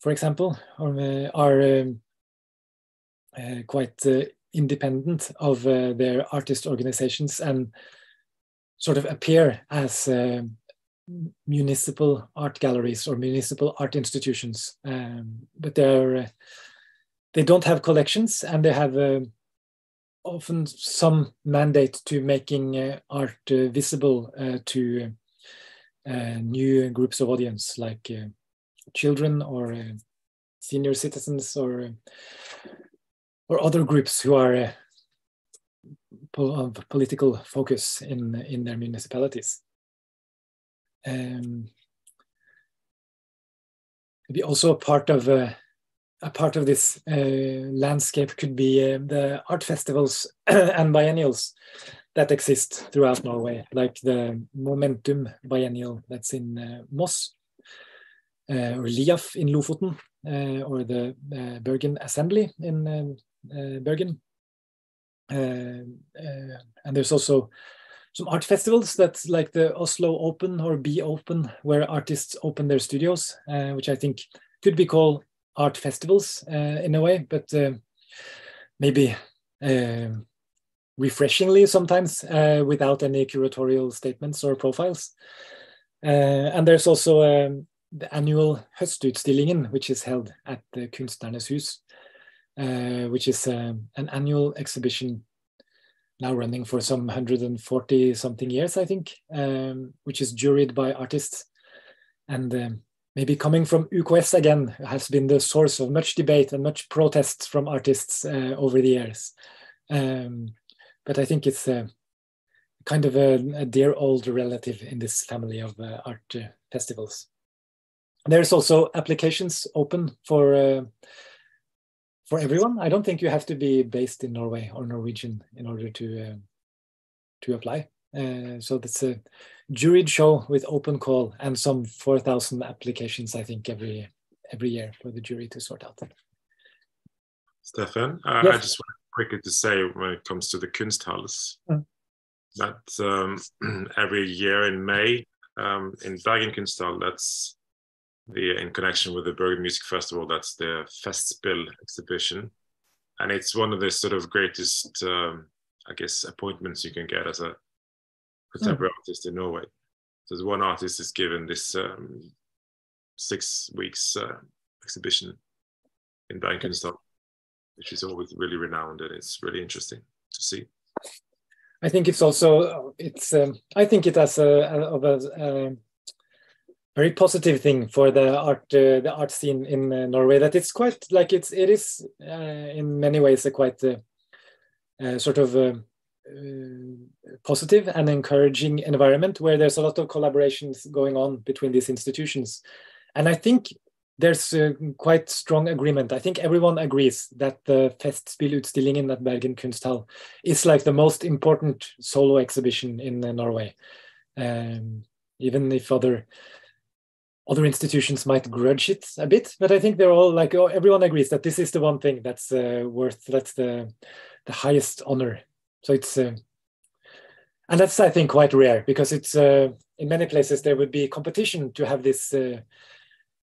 for example, or, uh, are um, uh, quite independent of their artist organizations and sort of appear as municipal art galleries or municipal art institutions, um, but they're they don't have collections and they have uh, often some mandate to making uh, art uh, visible uh, to new groups of audience like children or senior citizens or or other groups who are of political focus in in their municipalities. Um, maybe also a part of uh, a part of this uh, landscape could be uh, the art festivals and biennials that exist throughout Norway, like the Momentum Biennial that's in uh, Moss, uh, or Liaf in Lofoten, uh, or the uh, Bergen Assembly in Bergen. and there's also some art festivals that's like the Oslo Open or Be Open, where artists open their studios, which I think could be called art festivals uh, in a way, but uh, maybe uh, refreshingly sometimes without any curatorial statements or profiles. and there's also um, the annual Høstutstillingen, which is held at the Kunstnernes Hus, uh, which is um, an annual exhibition now running for some 140 something years, I think, um, which is juried by artists. And um, maybe coming from UKS again has been the source of much debate and much protests from artists uh, over the years. Um, but I think it's uh, kind of a, a, dear old relative in this family of uh, art uh, festivals. There's also applications open for uh, for everyone. I don't think you have to be based in Norway or Norwegian in order to uh, to apply. so that's a juried show with open call and some 4,000 applications, I think, every every year for the jury to sort out. Steffen, uh, yes. I just want quickly to say when it comes to the Kunsthalls mm. that um, every year in May um, in Bergen Kunsthall, that's the in connection with the Bergen Music Festival, that's the Festspill exhibition, and it's one of the sort of greatest, um, I guess, appointments you can get as a contemporary mm. artist in Norway. So one artist is given this um, six weeks uh, exhibition in Bergen which is always really renowned and it's really interesting to see. I think it's also it's um, I think it has a, a, a, a, very positive thing for the art uh, the art scene in uh, Norway that it's quite like it's it is uh, in many ways a quite uh, uh, sort of uh, positive and encouraging environment where there's a lot of collaborations going on between these institutions and I think there's quite strong agreement. I think everyone agrees that the Festspillutstillingen at Bergen Kunsthall is like the most important solo exhibition in uh, Norway. Um, even if other other institutions might grudge it a bit, but I think they're all like oh, everyone agrees that this is the one thing that's uh, worth that's the the highest honor. So it's uh, and that's I think quite rare because it's uh, in many places there would be competition to have this uh,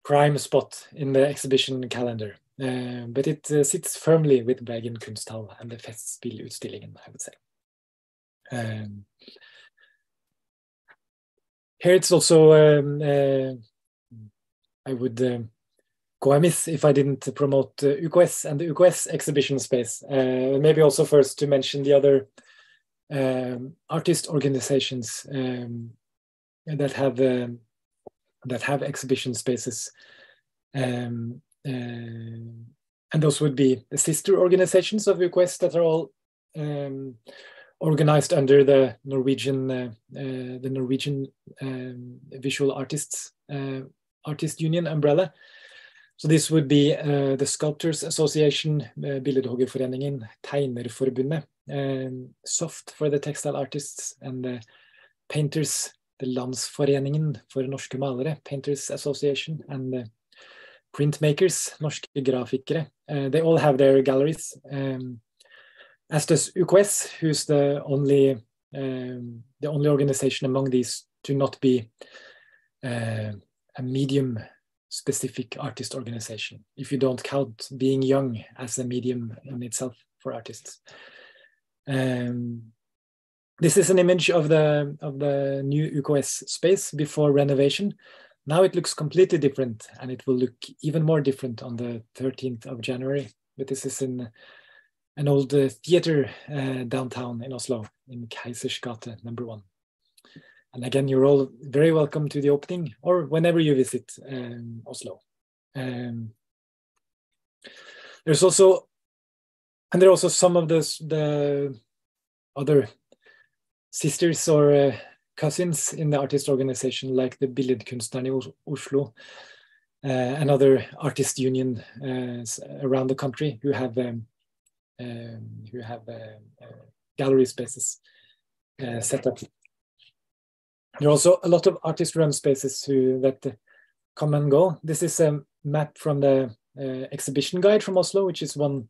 prime spot in the exhibition calendar. Uh, but it uh, sits firmly with Bergen Kunsthall and the Festspillutstillingen, I would say. Um, here it's also, um, uh, I would um, go amiss if I didn't promote uh, UKS and the UKS exhibition space. Uh, maybe also first to mention the other um, artist organizations um, that have um, that have exhibition spaces. Um, uh, and those would be the sister organizations of UKS that are all um, organized under the Norwegian uh, uh, the Norwegian um, Visual Artists uh, Artist Union umbrella. So this would be uh, the Sculptors Association, uh, Billedhuggerforeningen, Tegnerforbundet, um, SOFT for the textile artists, and the Painters the Landsforeningen for norske malere, Painters Association, and uh, printmakers, norske grafikere. Uh, they all have their galleries. Um, as does UKS, who's the only um, the only organization among these to not be uh, a medium specific artist organization. If you don't count being young as a medium in itself for artists. Um, this is an image of the of the new UKS space before renovation. Now it looks completely different, and it will look even more different on the 13th of January. But this is in an old uh, theater uh, downtown in Oslo, in Keisersgate number one. And again, you're all very welcome to the opening or whenever you visit um, Oslo. Um, there's also, and there are also some of the, the other sisters or uh, cousins in the artist organization like the Billedkunstnerne Oslo, uh, another artist union uh, around the country who have um, um, who have uh, uh, gallery spaces uh, set up. There are also a lot of artist-run spaces who that come and go. This is a map from the exhibition guide from Oslo, which is one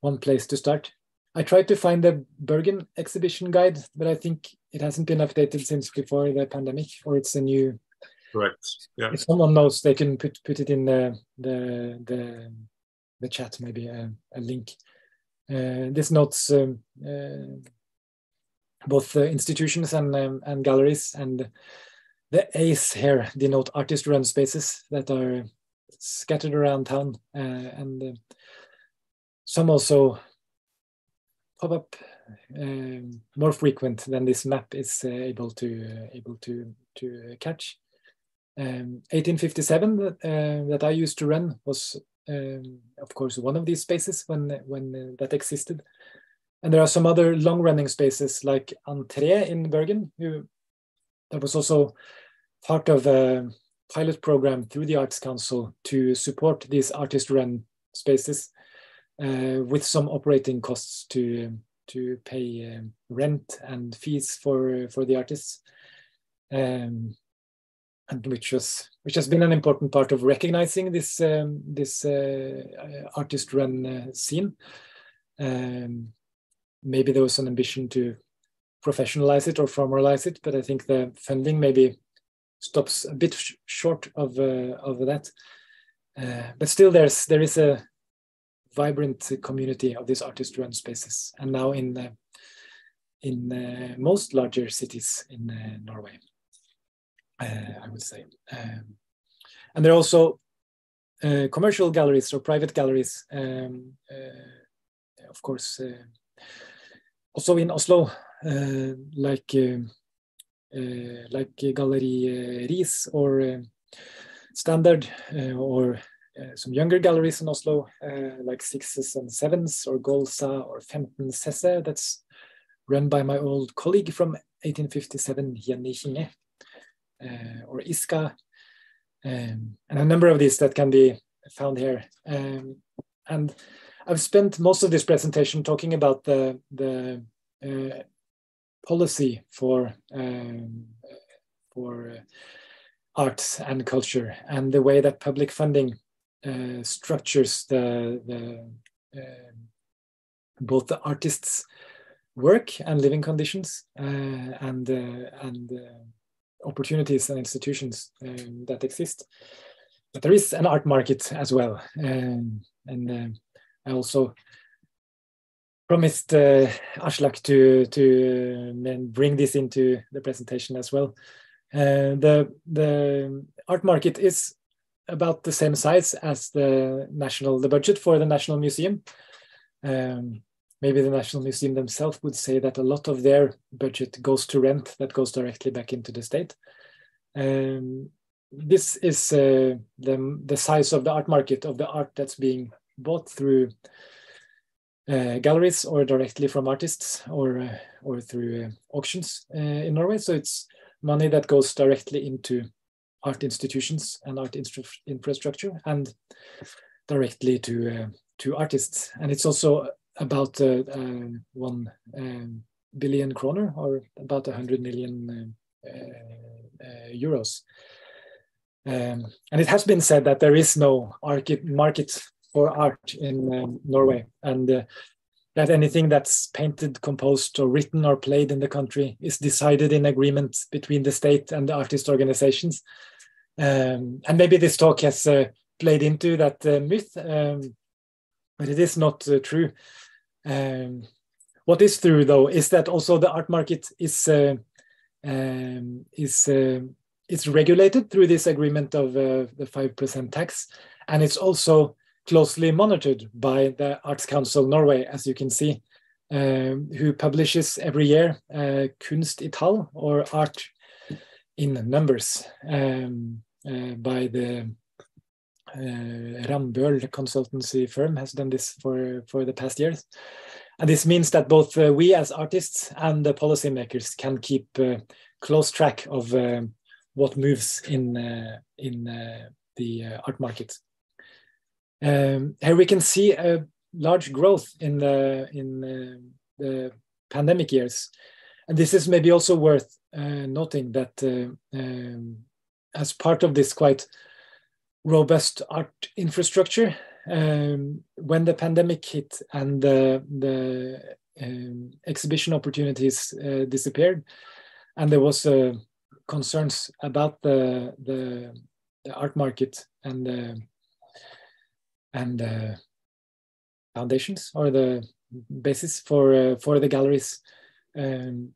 one place to start. I tried to find the Bergen exhibition guide, but I think it hasn't been updated since before the pandemic, or it's a new. Correct. Yeah. If someone knows, they can put put it in the the the, the chat, maybe a, a link. Uh, this notes um, uh, both institutions and um, and galleries, and the A's here denote artist-run spaces that are scattered around town, uh, and uh, some also pop up um, more frequent than this map is uh, able to uh, able to to catch. Um, 1857 that, uh, that I used to run was um, of course one of these spaces when when uh, that existed, and there are some other long running spaces like Entrée in Bergen, who that was also part of a pilot program through the Arts Council to support these artist run spaces uh, with some operating costs to to pay um, rent and fees for for the artists, um, and which was which has been an important part of recognizing this um, this uh, artist run uh, scene. Um, maybe there was an ambition to professionalize it or formalize it, but I think the funding maybe stops a bit sh short of uh, of that. Uh, but still, there's there is a vibrant community of these artist-run spaces, and now in uh, in uh, most larger cities in uh, Norway, uh, I would say. Um, and there are also commercial galleries or private galleries, um, of course, also in Oslo, uh, like eh, like Gallery eh, Riis or Standard or some younger galleries in Oslo, like Sixes and Sevens or Golsa or Femten Sesse. That's run by my old colleague from 1857, Jenny Kinge, or Iska, um, and a number of these that can be found here. Um, and I've spent most of this presentation talking about the, the uh, policy for, um, for uh, arts and culture and the way that public funding uh, structures the, the uh, both the artists' work and living conditions uh, and and opportunities and institutions um, that exist. But there is an art market as well, um, and uh, I also promised uh, Aslak to to uh, bring this into the presentation as well. the the art market is about the same size as the national the budget for the National Museum. Um, maybe the National Museum themselves would say that a lot of their budget goes to rent that goes directly back into the state. Um, this is uh, the, the size of the art market of the art that's being bought through uh, galleries or directly from artists or uh, or through uh, auctions uh, in Norway. So it's money that goes directly into art institutions and art infrastructure and directly to uh, to artists. And it's also about uh, one um, billion kroner or about 100 million euros. Um, and it has been said that there is no market for art in um, Norway, and uh, that anything that's painted, composed, or written or played in the country is decided in agreement between the state and the artist organizations. Um, and maybe this talk has uh, played into that uh, myth, um, but it is not uh, true. Um, what is true, though, is that also the art market is uh, um, is uh, is regulated through this agreement of uh, the five percent tax, and it's also closely monitored by the Arts Council Norway, as you can see, um, who publishes every year Kunst i tall or art in numbers. Um, uh, by the uh, Rambøll consultancy firm has done this for, for the past years. And this means that both uh, we as artists and the policymakers can keep close track of what moves in, in the art market. Um, here we can see a large growth in the in uh, the pandemic years, and this is maybe also worth uh, noting that uh, um, as part of this quite robust art infrastructure, um, when the pandemic hit and the, the um, exhibition opportunities uh, disappeared, and there was uh, concerns about the, the, the art market and the, and the foundations or the basis for uh, for the galleries. Um,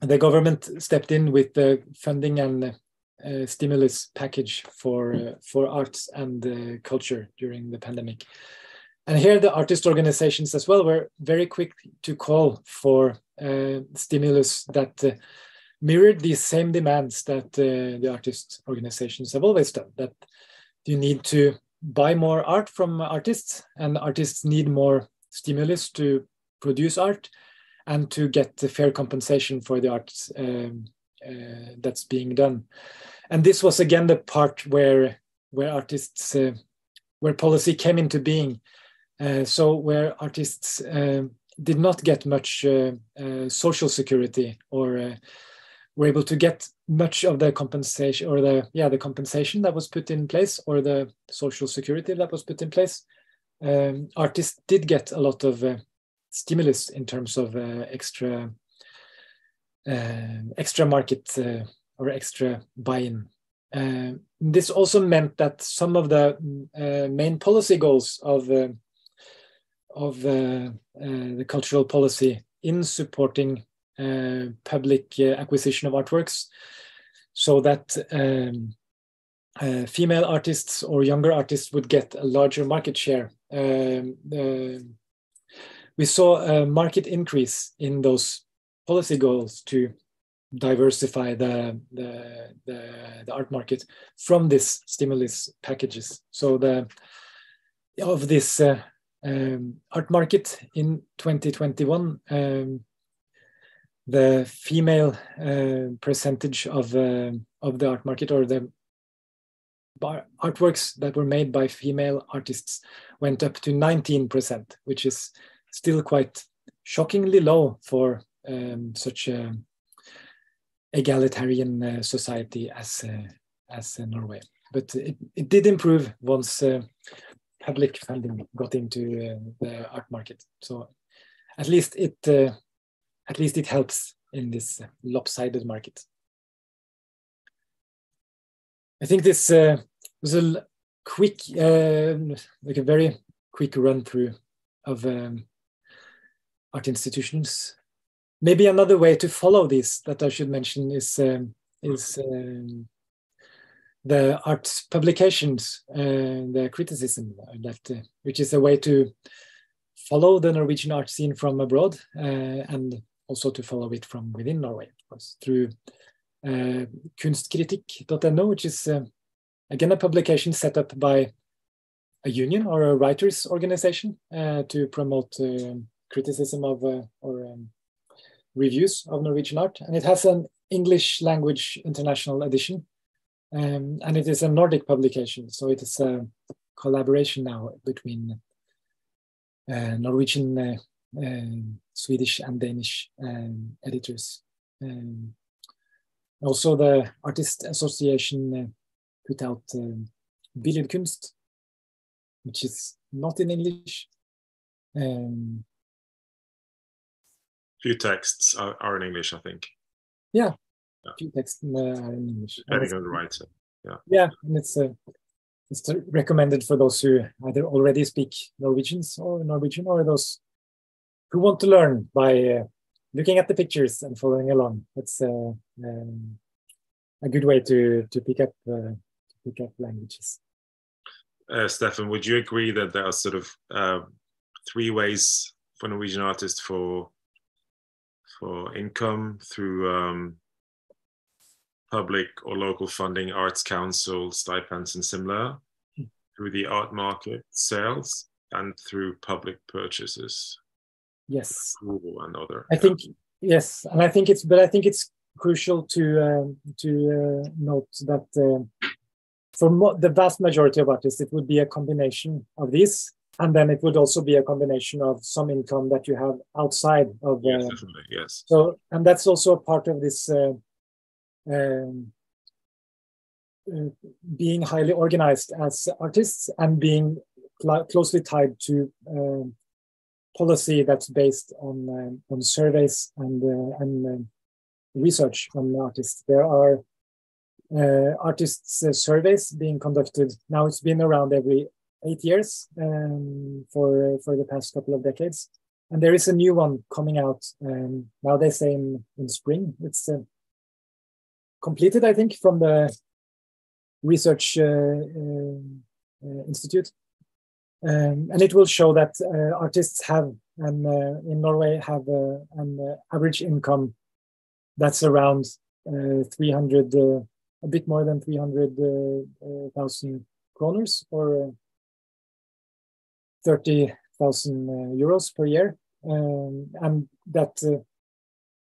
the government stepped in with the funding and stimulus package for uh, for arts and uh, culture during the pandemic. And here the artist organizations as well were very quick to call for uh, stimulus that mirrored these same demands that the artist organizations have always done, that you need to buy more art from artists and artists need more stimulus to produce art and to get the fair compensation for the art um, uh, that's being done. And this was again the part where where artists uh, where policy came into being. Uh, so where artists did not get much social security or were able to get much of the compensation or the yeah the compensation that was put in place or the social security that was put in place um, artists did get a lot of uh, stimulus in terms of uh, extra uh, extra market uh, or extra buy-in. Uh, this also meant that some of the main policy goals of of the cultural policy in supporting public acquisition of artworks, so that um, uh, female artists or younger artists would get a larger market share. Um, uh, we saw a market increase in those policy goals to diversify the, the, the, the, art market from this stimulus packages. So the of this uh, um, art market in 2021, um, the female uh, percentage of uh, of the art market or the artworks that were made by female artists went up to 19%, which is still quite shockingly low for um, such a egalitarian uh, society as uh, as uh, Norway. But it, it did improve once uh, public funding got into the art market. So at least it at least it helps in this lopsided market. I think this was a quick, like a very quick run through of um, art institutions. Maybe another way to follow this that I should mention is um, is um, the art publications, uh, the criticism that uh, which is a way to follow the Norwegian art scene from abroad uh, and also to follow it from within Norway, of course, through uh, kunstkritikk.no, which is uh, again a publication set up by a union or a writers organization uh, to promote criticism of uh, or um, reviews of Norwegian art, and it has an English language international edition, um, and it is a Nordic publication, so it is a collaboration now between uh, Norwegian, uh, um, Swedish, and Danish um, editors. Um, also, the Artist Association uh, put out um, Billedkunst, which is not in English. Um, few texts are, are in English, I think. Yeah, yeah. few texts uh, are in English. Depending on the writer. Yeah. Yeah, and it's uh, it's recommended for those who either already speak Norwegians or Norwegian or those who want to learn by uh, looking at the pictures and following along. That's uh, um, a good way to to pick up uh, to pick up languages. Uh, Steffen, would you agree that there are sort of uh, three ways for Norwegian artists for for income through um, public or local funding, arts council, stipends, and similar, hmm. through the art market sales, and through public purchases. Yes. Approval and other. I think yes, and I think it's, but I think it's crucial to uh, to uh, note that uh, for the vast majority of artists, it would be a combination of these and then it would also be a combination of some income that you have outside of yes, uh, yes. so and that's also a part of this uh, um, uh, being highly organized as artists and being cl closely tied to um, policy that's based on um, on surveys and uh, and um, research on artists there are uh, artists uh, surveys being conducted now it's been around every eight years um, for for the past couple of decades, and there is a new one coming out um, now. They say in in spring. It's uh, completed, I think, from the research uh, uh, institute, um, and it will show that uh, artists have and uh, in Norway have uh, an average income that's around 300, a bit more than 300,000 kroners or 30,000 uh, euros per year. Um, and that uh,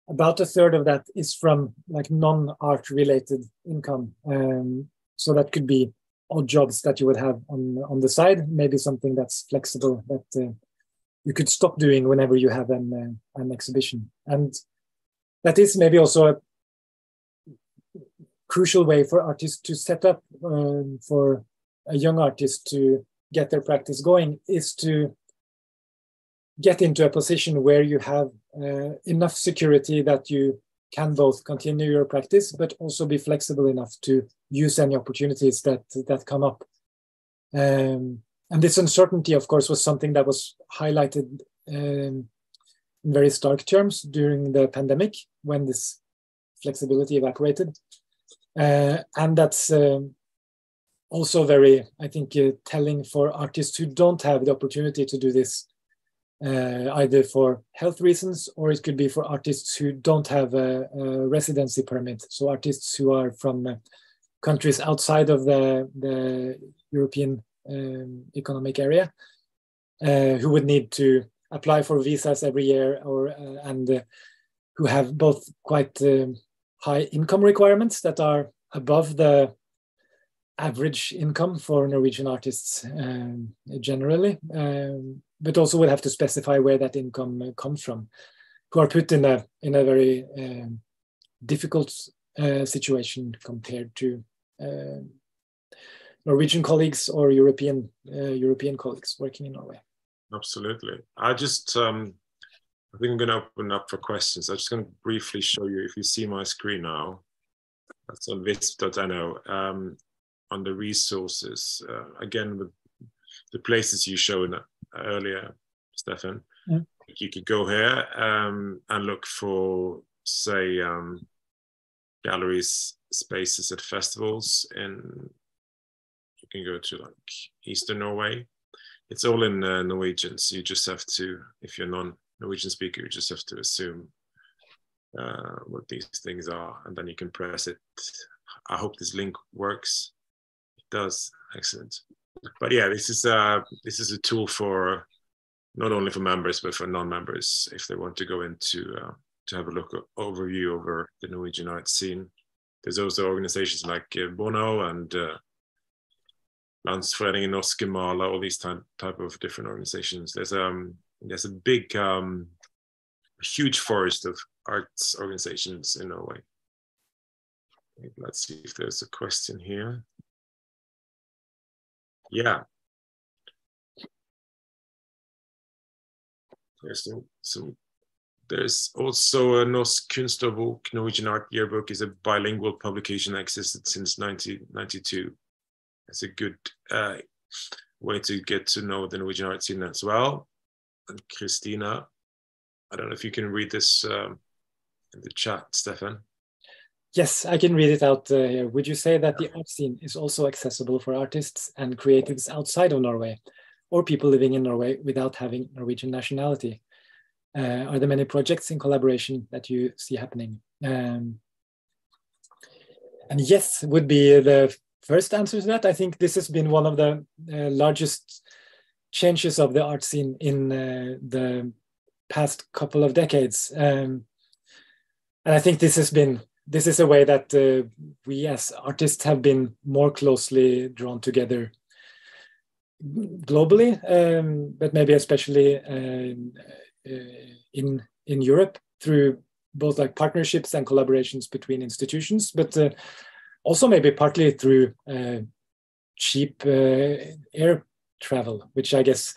about a third of that is from like non-art related income. Um, so that could be odd jobs that you would have on on the side, maybe something that's flexible that uh, you could stop doing whenever you have an uh, an exhibition, and that is maybe also a crucial way for artists to set up um, for a young artist to get their practice going is to get into a position where you have uh, enough security that you can both continue your practice but also be flexible enough to use any opportunities that that come up. Um, and this uncertainty of course was something that was highlighted um, in very stark terms during the pandemic when this flexibility evaporated. Uh, and that's um, also very, I think, uh, telling for artists who don't have the opportunity to do this, uh, either for health reasons or it could be for artists who don't have a, a residency permit. So artists who are from uh, countries outside of the, the European um, economic area, uh, who would need to apply for visas every year or uh, and uh, who have both quite um, high income requirements that are above the average income for Norwegian artists um, generally, um, but also would have to specify where that income comes from, who are put in a in a very um, difficult uh, situation compared to uh, Norwegian colleagues or European uh, European colleagues working in Norway. Absolutely. I just um, I think I'm going to open up for questions. I'm just going to briefly show you if you see my screen now. That's on visp.no. Um, on the resources uh, again with the places you showed earlier, Steffen. Yeah. You could go here um, and look for, say, um, galleries, spaces at festivals. In you can go to like Eastern Norway. It's all in uh, Norwegian, so you just have to, if you're non-Norwegian speaker, you just have to assume uh, what these things are, and then you can press it. I hope this link works It does excellent but yeah this is a this is a tool for not only for members but for non-members if they want to go into uh, to have a look overview over the norwegian art scene there's also organizations like uh, bono and uh, Landsforeningen Norske all these type, type of different organizations. There's um there's a big um huge forest of arts organizations in Norway. Let's see if there's a question here. Yeah. There's some, some there's also a Norsk Kunstårbok, Norwegian Art Yearbook is a bilingual publication that existed since 1992. It's a good uh, way to get to know the Norwegian art scene as well. And Christina, I don't know if you can read this um, in the chat, Steffen. Yes, I can read it out uh, here. Would you say that the art scene is also accessible for artists and creatives outside of Norway or people living in Norway without having Norwegian nationality? Uh, are there many projects in collaboration that you see happening? Um, and yes, would be the first answer to that. I think this has been one of the uh, largest changes of the art scene in uh, the past couple of decades. Um, and I think this has been this is a way that uh, we as artists have been more closely drawn together globally, um, but maybe especially um, uh, in in Europe through both like partnerships and collaborations between institutions, but uh, also maybe partly through uh, cheap uh, air travel, which I guess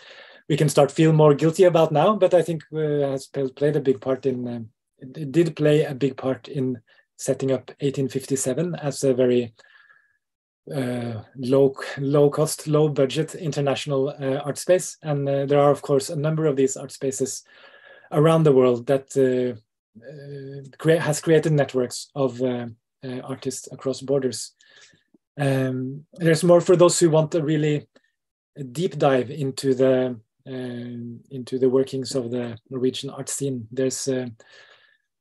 we can start feel more guilty about now. But I think uh, has played a big part in. It did play a big part in setting up 1857 as a very uh, low low cost, low budget international uh, art space. And uh, there are, of course, a number of these art spaces around the world that uh, uh, crea has created networks of uh, artists across borders. Um, there's more for those who want a really deep dive into the into the workings of the Norwegian art scene. There's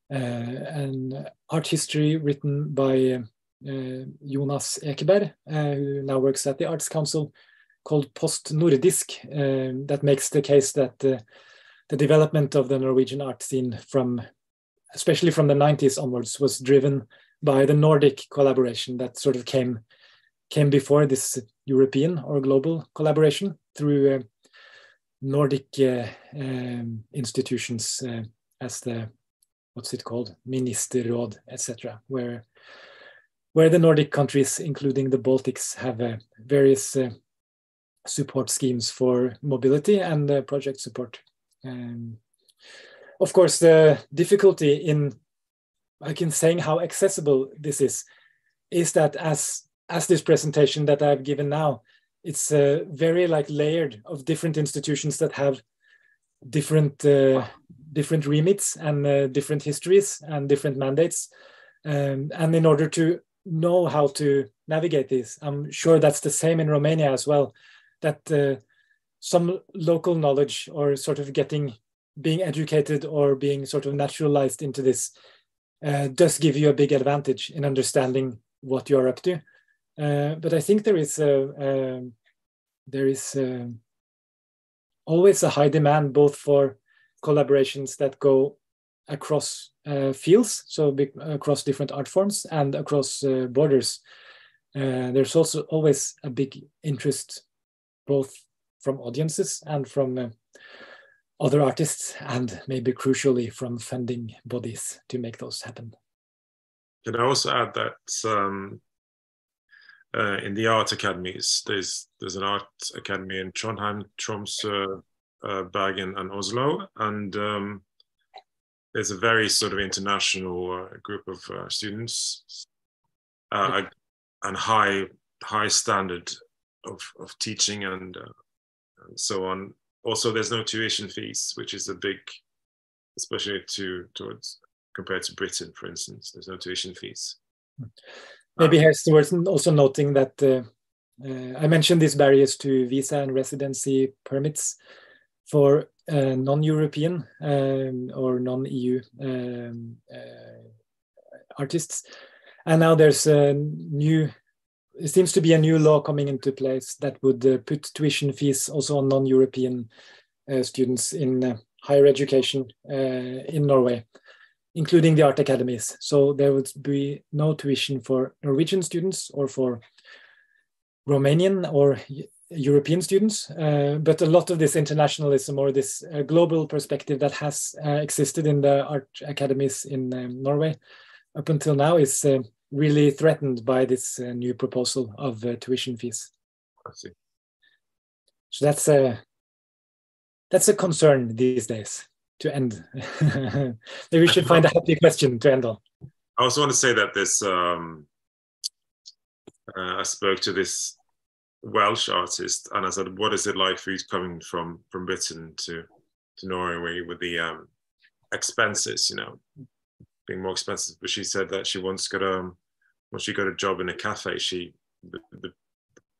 an art history written by uh, Jonas Ekeberg, uh, who now works at the Arts Council, called Post Nordisk, that makes the case that the development of the Norwegian art scene from, especially from the 90s onwards, was driven by the Nordic collaboration that sort of came came before this European or global collaboration through uh, Nordic uh, um, institutions uh, as the what's it called, Ministerråd, etc., where where the Nordic countries, including the Baltics, have uh, various uh, support schemes for mobility and uh, project support. Um, of course, the difficulty in like in saying how accessible this is is that as as this presentation that I've given now, it's uh, very like layered of different institutions that have different uh, different remits and uh, different histories and different mandates. Um, and in order to know how to navigate this. I'm sure that's the same in Romania as well. That uh, some local knowledge or sort of getting being educated or being sort of naturalized into this uh, does give you a big advantage in understanding what you're up to. Uh, but I think there is a, um, there is um, always a high demand both for collaborations that go across uh, fields, so across different art forms and across uh, borders. Uh, there's also always a big interest, both from audiences and from uh, other artists, and maybe crucially from funding bodies to make those happen. Can I also add that um, uh, in the art academies, there's there's an art academy in Trondheim, Tromsø, uh, Bergen, and Oslo, and um, there's a very sort of international uh, group of uh, students uh, and high high standard of, of teaching and, uh, and, so on. Also, there's no tuition fees, which is a big, especially to towards compared to Britain, for instance. There's no tuition fees. Maybe um, here's worth also noting that uh, uh, I mentioned these barriers to visa and residency permits for uh, non-European um, or non-EU um, uh, artists. And now there's a new, it seems to be a new law coming into place that would put tuition fees also on non-European students in higher education in Norway, including the art academies. So there would be no tuition for Norwegian students or for Romanian or European students, uh, but a lot of this internationalism or this uh, global perspective that has uh, existed in the art academies in um, Norway up until now is uh, really threatened by this uh, new proposal of uh, tuition fees. I see. So that's a that's a concern these days to end. Maybe we should find a happy question to end on. I also want to say that this um, I spoke to this Welsh artist, and I said, "What is it like for you coming from from Britain to to Norway with the um, expenses? You know, being more expensive." But she said that she once got a once she got a job in a cafe, she the, the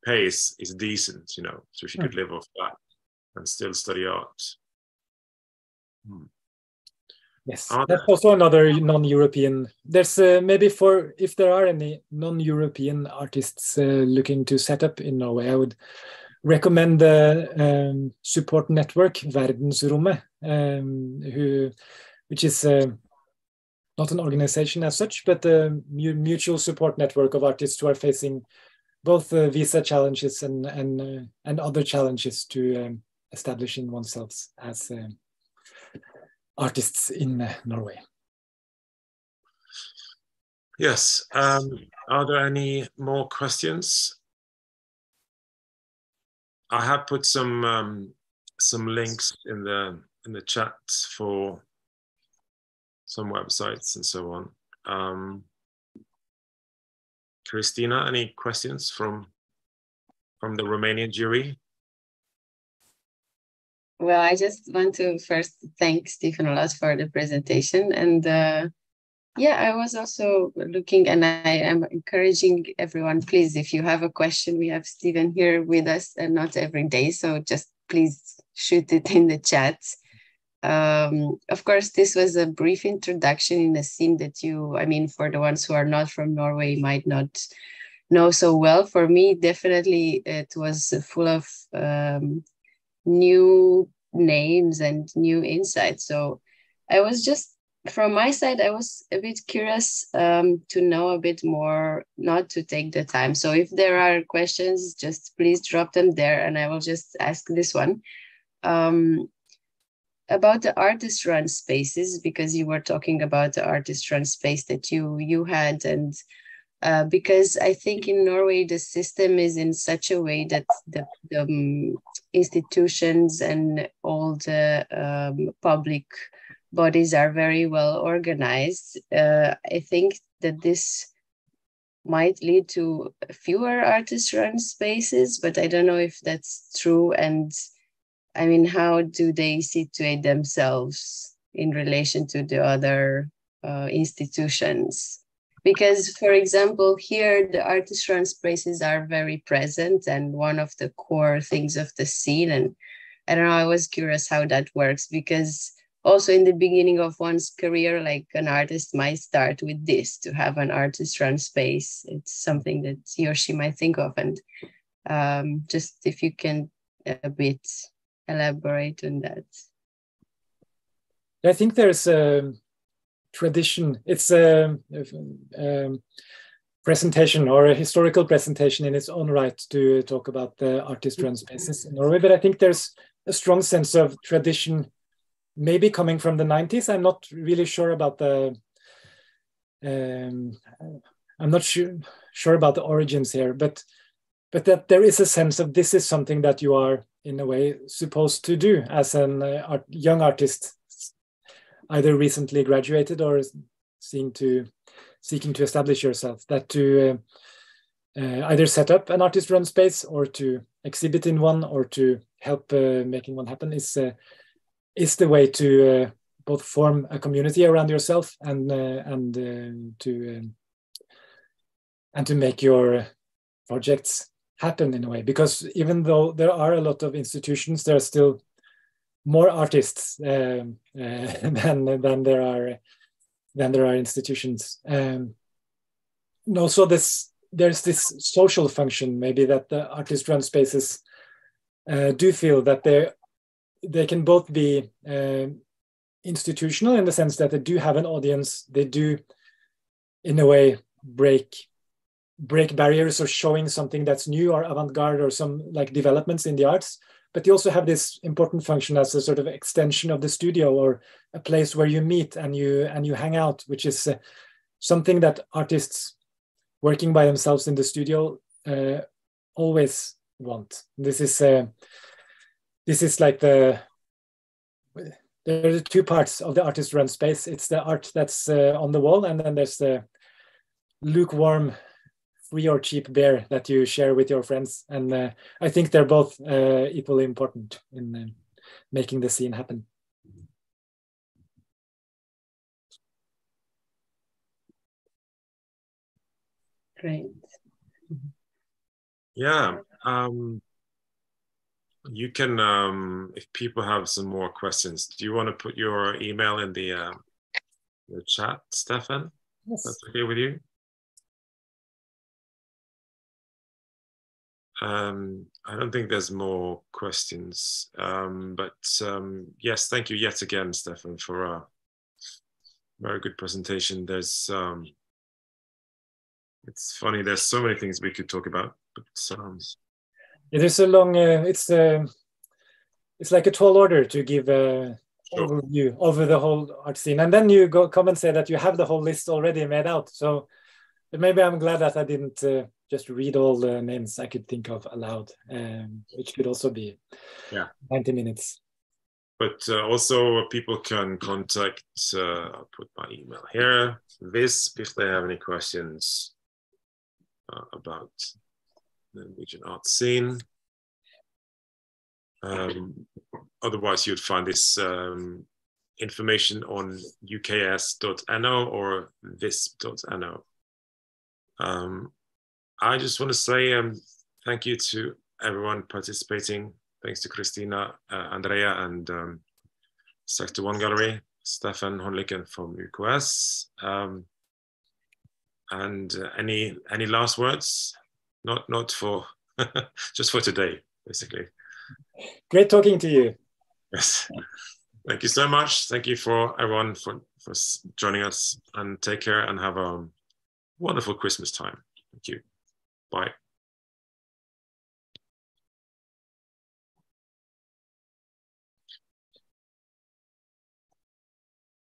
pay is, is decent, you know, so she could hmm. live off that and still study art. Hmm. Yes, that's also another non-European. There's uh, maybe for if there are any non-European artists uh, looking to set up in Norway, I would recommend the um, support network Verdensrommet, um, who, which is uh, not an organization as such, but a mutual support network of artists who are facing both uh, visa challenges and and uh, and other challenges to um, establishing oneself as um, artists in uh, Norway. Yes. Um, are there any more questions? I have put some um, some links in the in the chat for some websites and so on. Um, Christina, any questions from from the Romanian jury? Well, I just want to first thank Steffen a lot for the presentation. And uh, yeah, I was also looking and I am encouraging everyone, please, if you have a question, we have Steffen here with us and not every day. So just please shoot it in the chat. Um, of course, this was a brief introduction in a scene that you, I mean, for the ones who are not from Norway, might not know so well. For me, definitely it was full of um, new names and new insights. So I was just from my side, I was a bit curious um, to know a bit more, not to take the time. So if there are questions, just please drop them there and I will just ask this one. Um, about the artist run spaces, because you were talking about the artist run space that you you had and uh, because I think in Norway the system is in such a way that the, the um, institutions and all the um, public bodies are very well organized. Uh, I think that this might lead to fewer artist-run spaces, but I don't know if that's true. And I mean, how do they situate themselves in relation to the other uh, institutions? Because for example here the artist run spaces are very present and one of the core things of the scene. And i don't know i was curious how that works because also in the beginning of one's career like an artist might start with this to have an artist run space. It's something that he or she might think of. And um, just if you can a bit elaborate on that. I think there's a tradition it's a, a, a presentation or a historical presentation in its own right to talk about the artist run spaces in norway but i think there's a strong sense of tradition maybe coming from the 90s. I'm not really sure about the. Um, I'm not sure sure about the origins here, but but that there is a sense of this is something that you are in a way supposed to do as an uh, art, young artist, either recently graduated or seeking to seeking to establish yourself. That to uh, uh, either set up an artist run space or to exhibit in one or to help uh, making one happen is uh, is the way to uh, both form a community around yourself and uh, and to um, and to make your projects happen in a way because even though there are a lot of institutions there are still more artists um, uh, than than there are than there are institutions. Um, and also this there's this social function maybe that the artist run spaces uh, do feel that they they can both be uh, institutional in the sense that they do have an audience. They do in a way break break barriers or showing something that's new or avant-garde or some like developments in the arts but they also have this important function as a sort of extension of the studio or a place where you meet and you and you hang out which is uh, something that artists working by themselves in the studio uh, always want this is uh, this is like the there are two parts of the artist run space. It's the art that's uh, on the wall, and then there's the lukewarm, free or cheap beer that you share with your friends. And uh, I think they're both uh, equally important in uh, making the scene happen. Great. Yeah. Um, you can um, if people have some more questions do you want to put your email in the uh, the chat Steffen yes. that's okay with you um, i don't think there's more questions um, but um, yes thank you yet again Steffen for a very good presentation there's um, it's funny there's so many things we could talk about but um, it is a long. Uh, it's uh, it's like a tall order to give a sure. overview over the whole art scene, and then you go come and say that you have the whole list already made out. So maybe I'm glad that I didn't uh, just read all the names I could think of aloud, um, which could also be yeah 90 minutes. But uh, also people can contact. Uh, I'll put my email here. Visp if they have any questions uh, about the Norwegian art scene. Um, otherwise, you'd find this um, information on uks.no or visp.no. Um, I just want to say um, thank you to everyone participating. Thanks to Christina, uh, Andrea, and um, Sector 1 Gallery, Steffen Håndlykken from UKS. Um, and uh, any any last words? not not for just for today, basically. Great talking to you. Yes. Thank you so much. Thank you for everyone for, for joining us and take care and have a wonderful Christmas time. Thank you. Bye.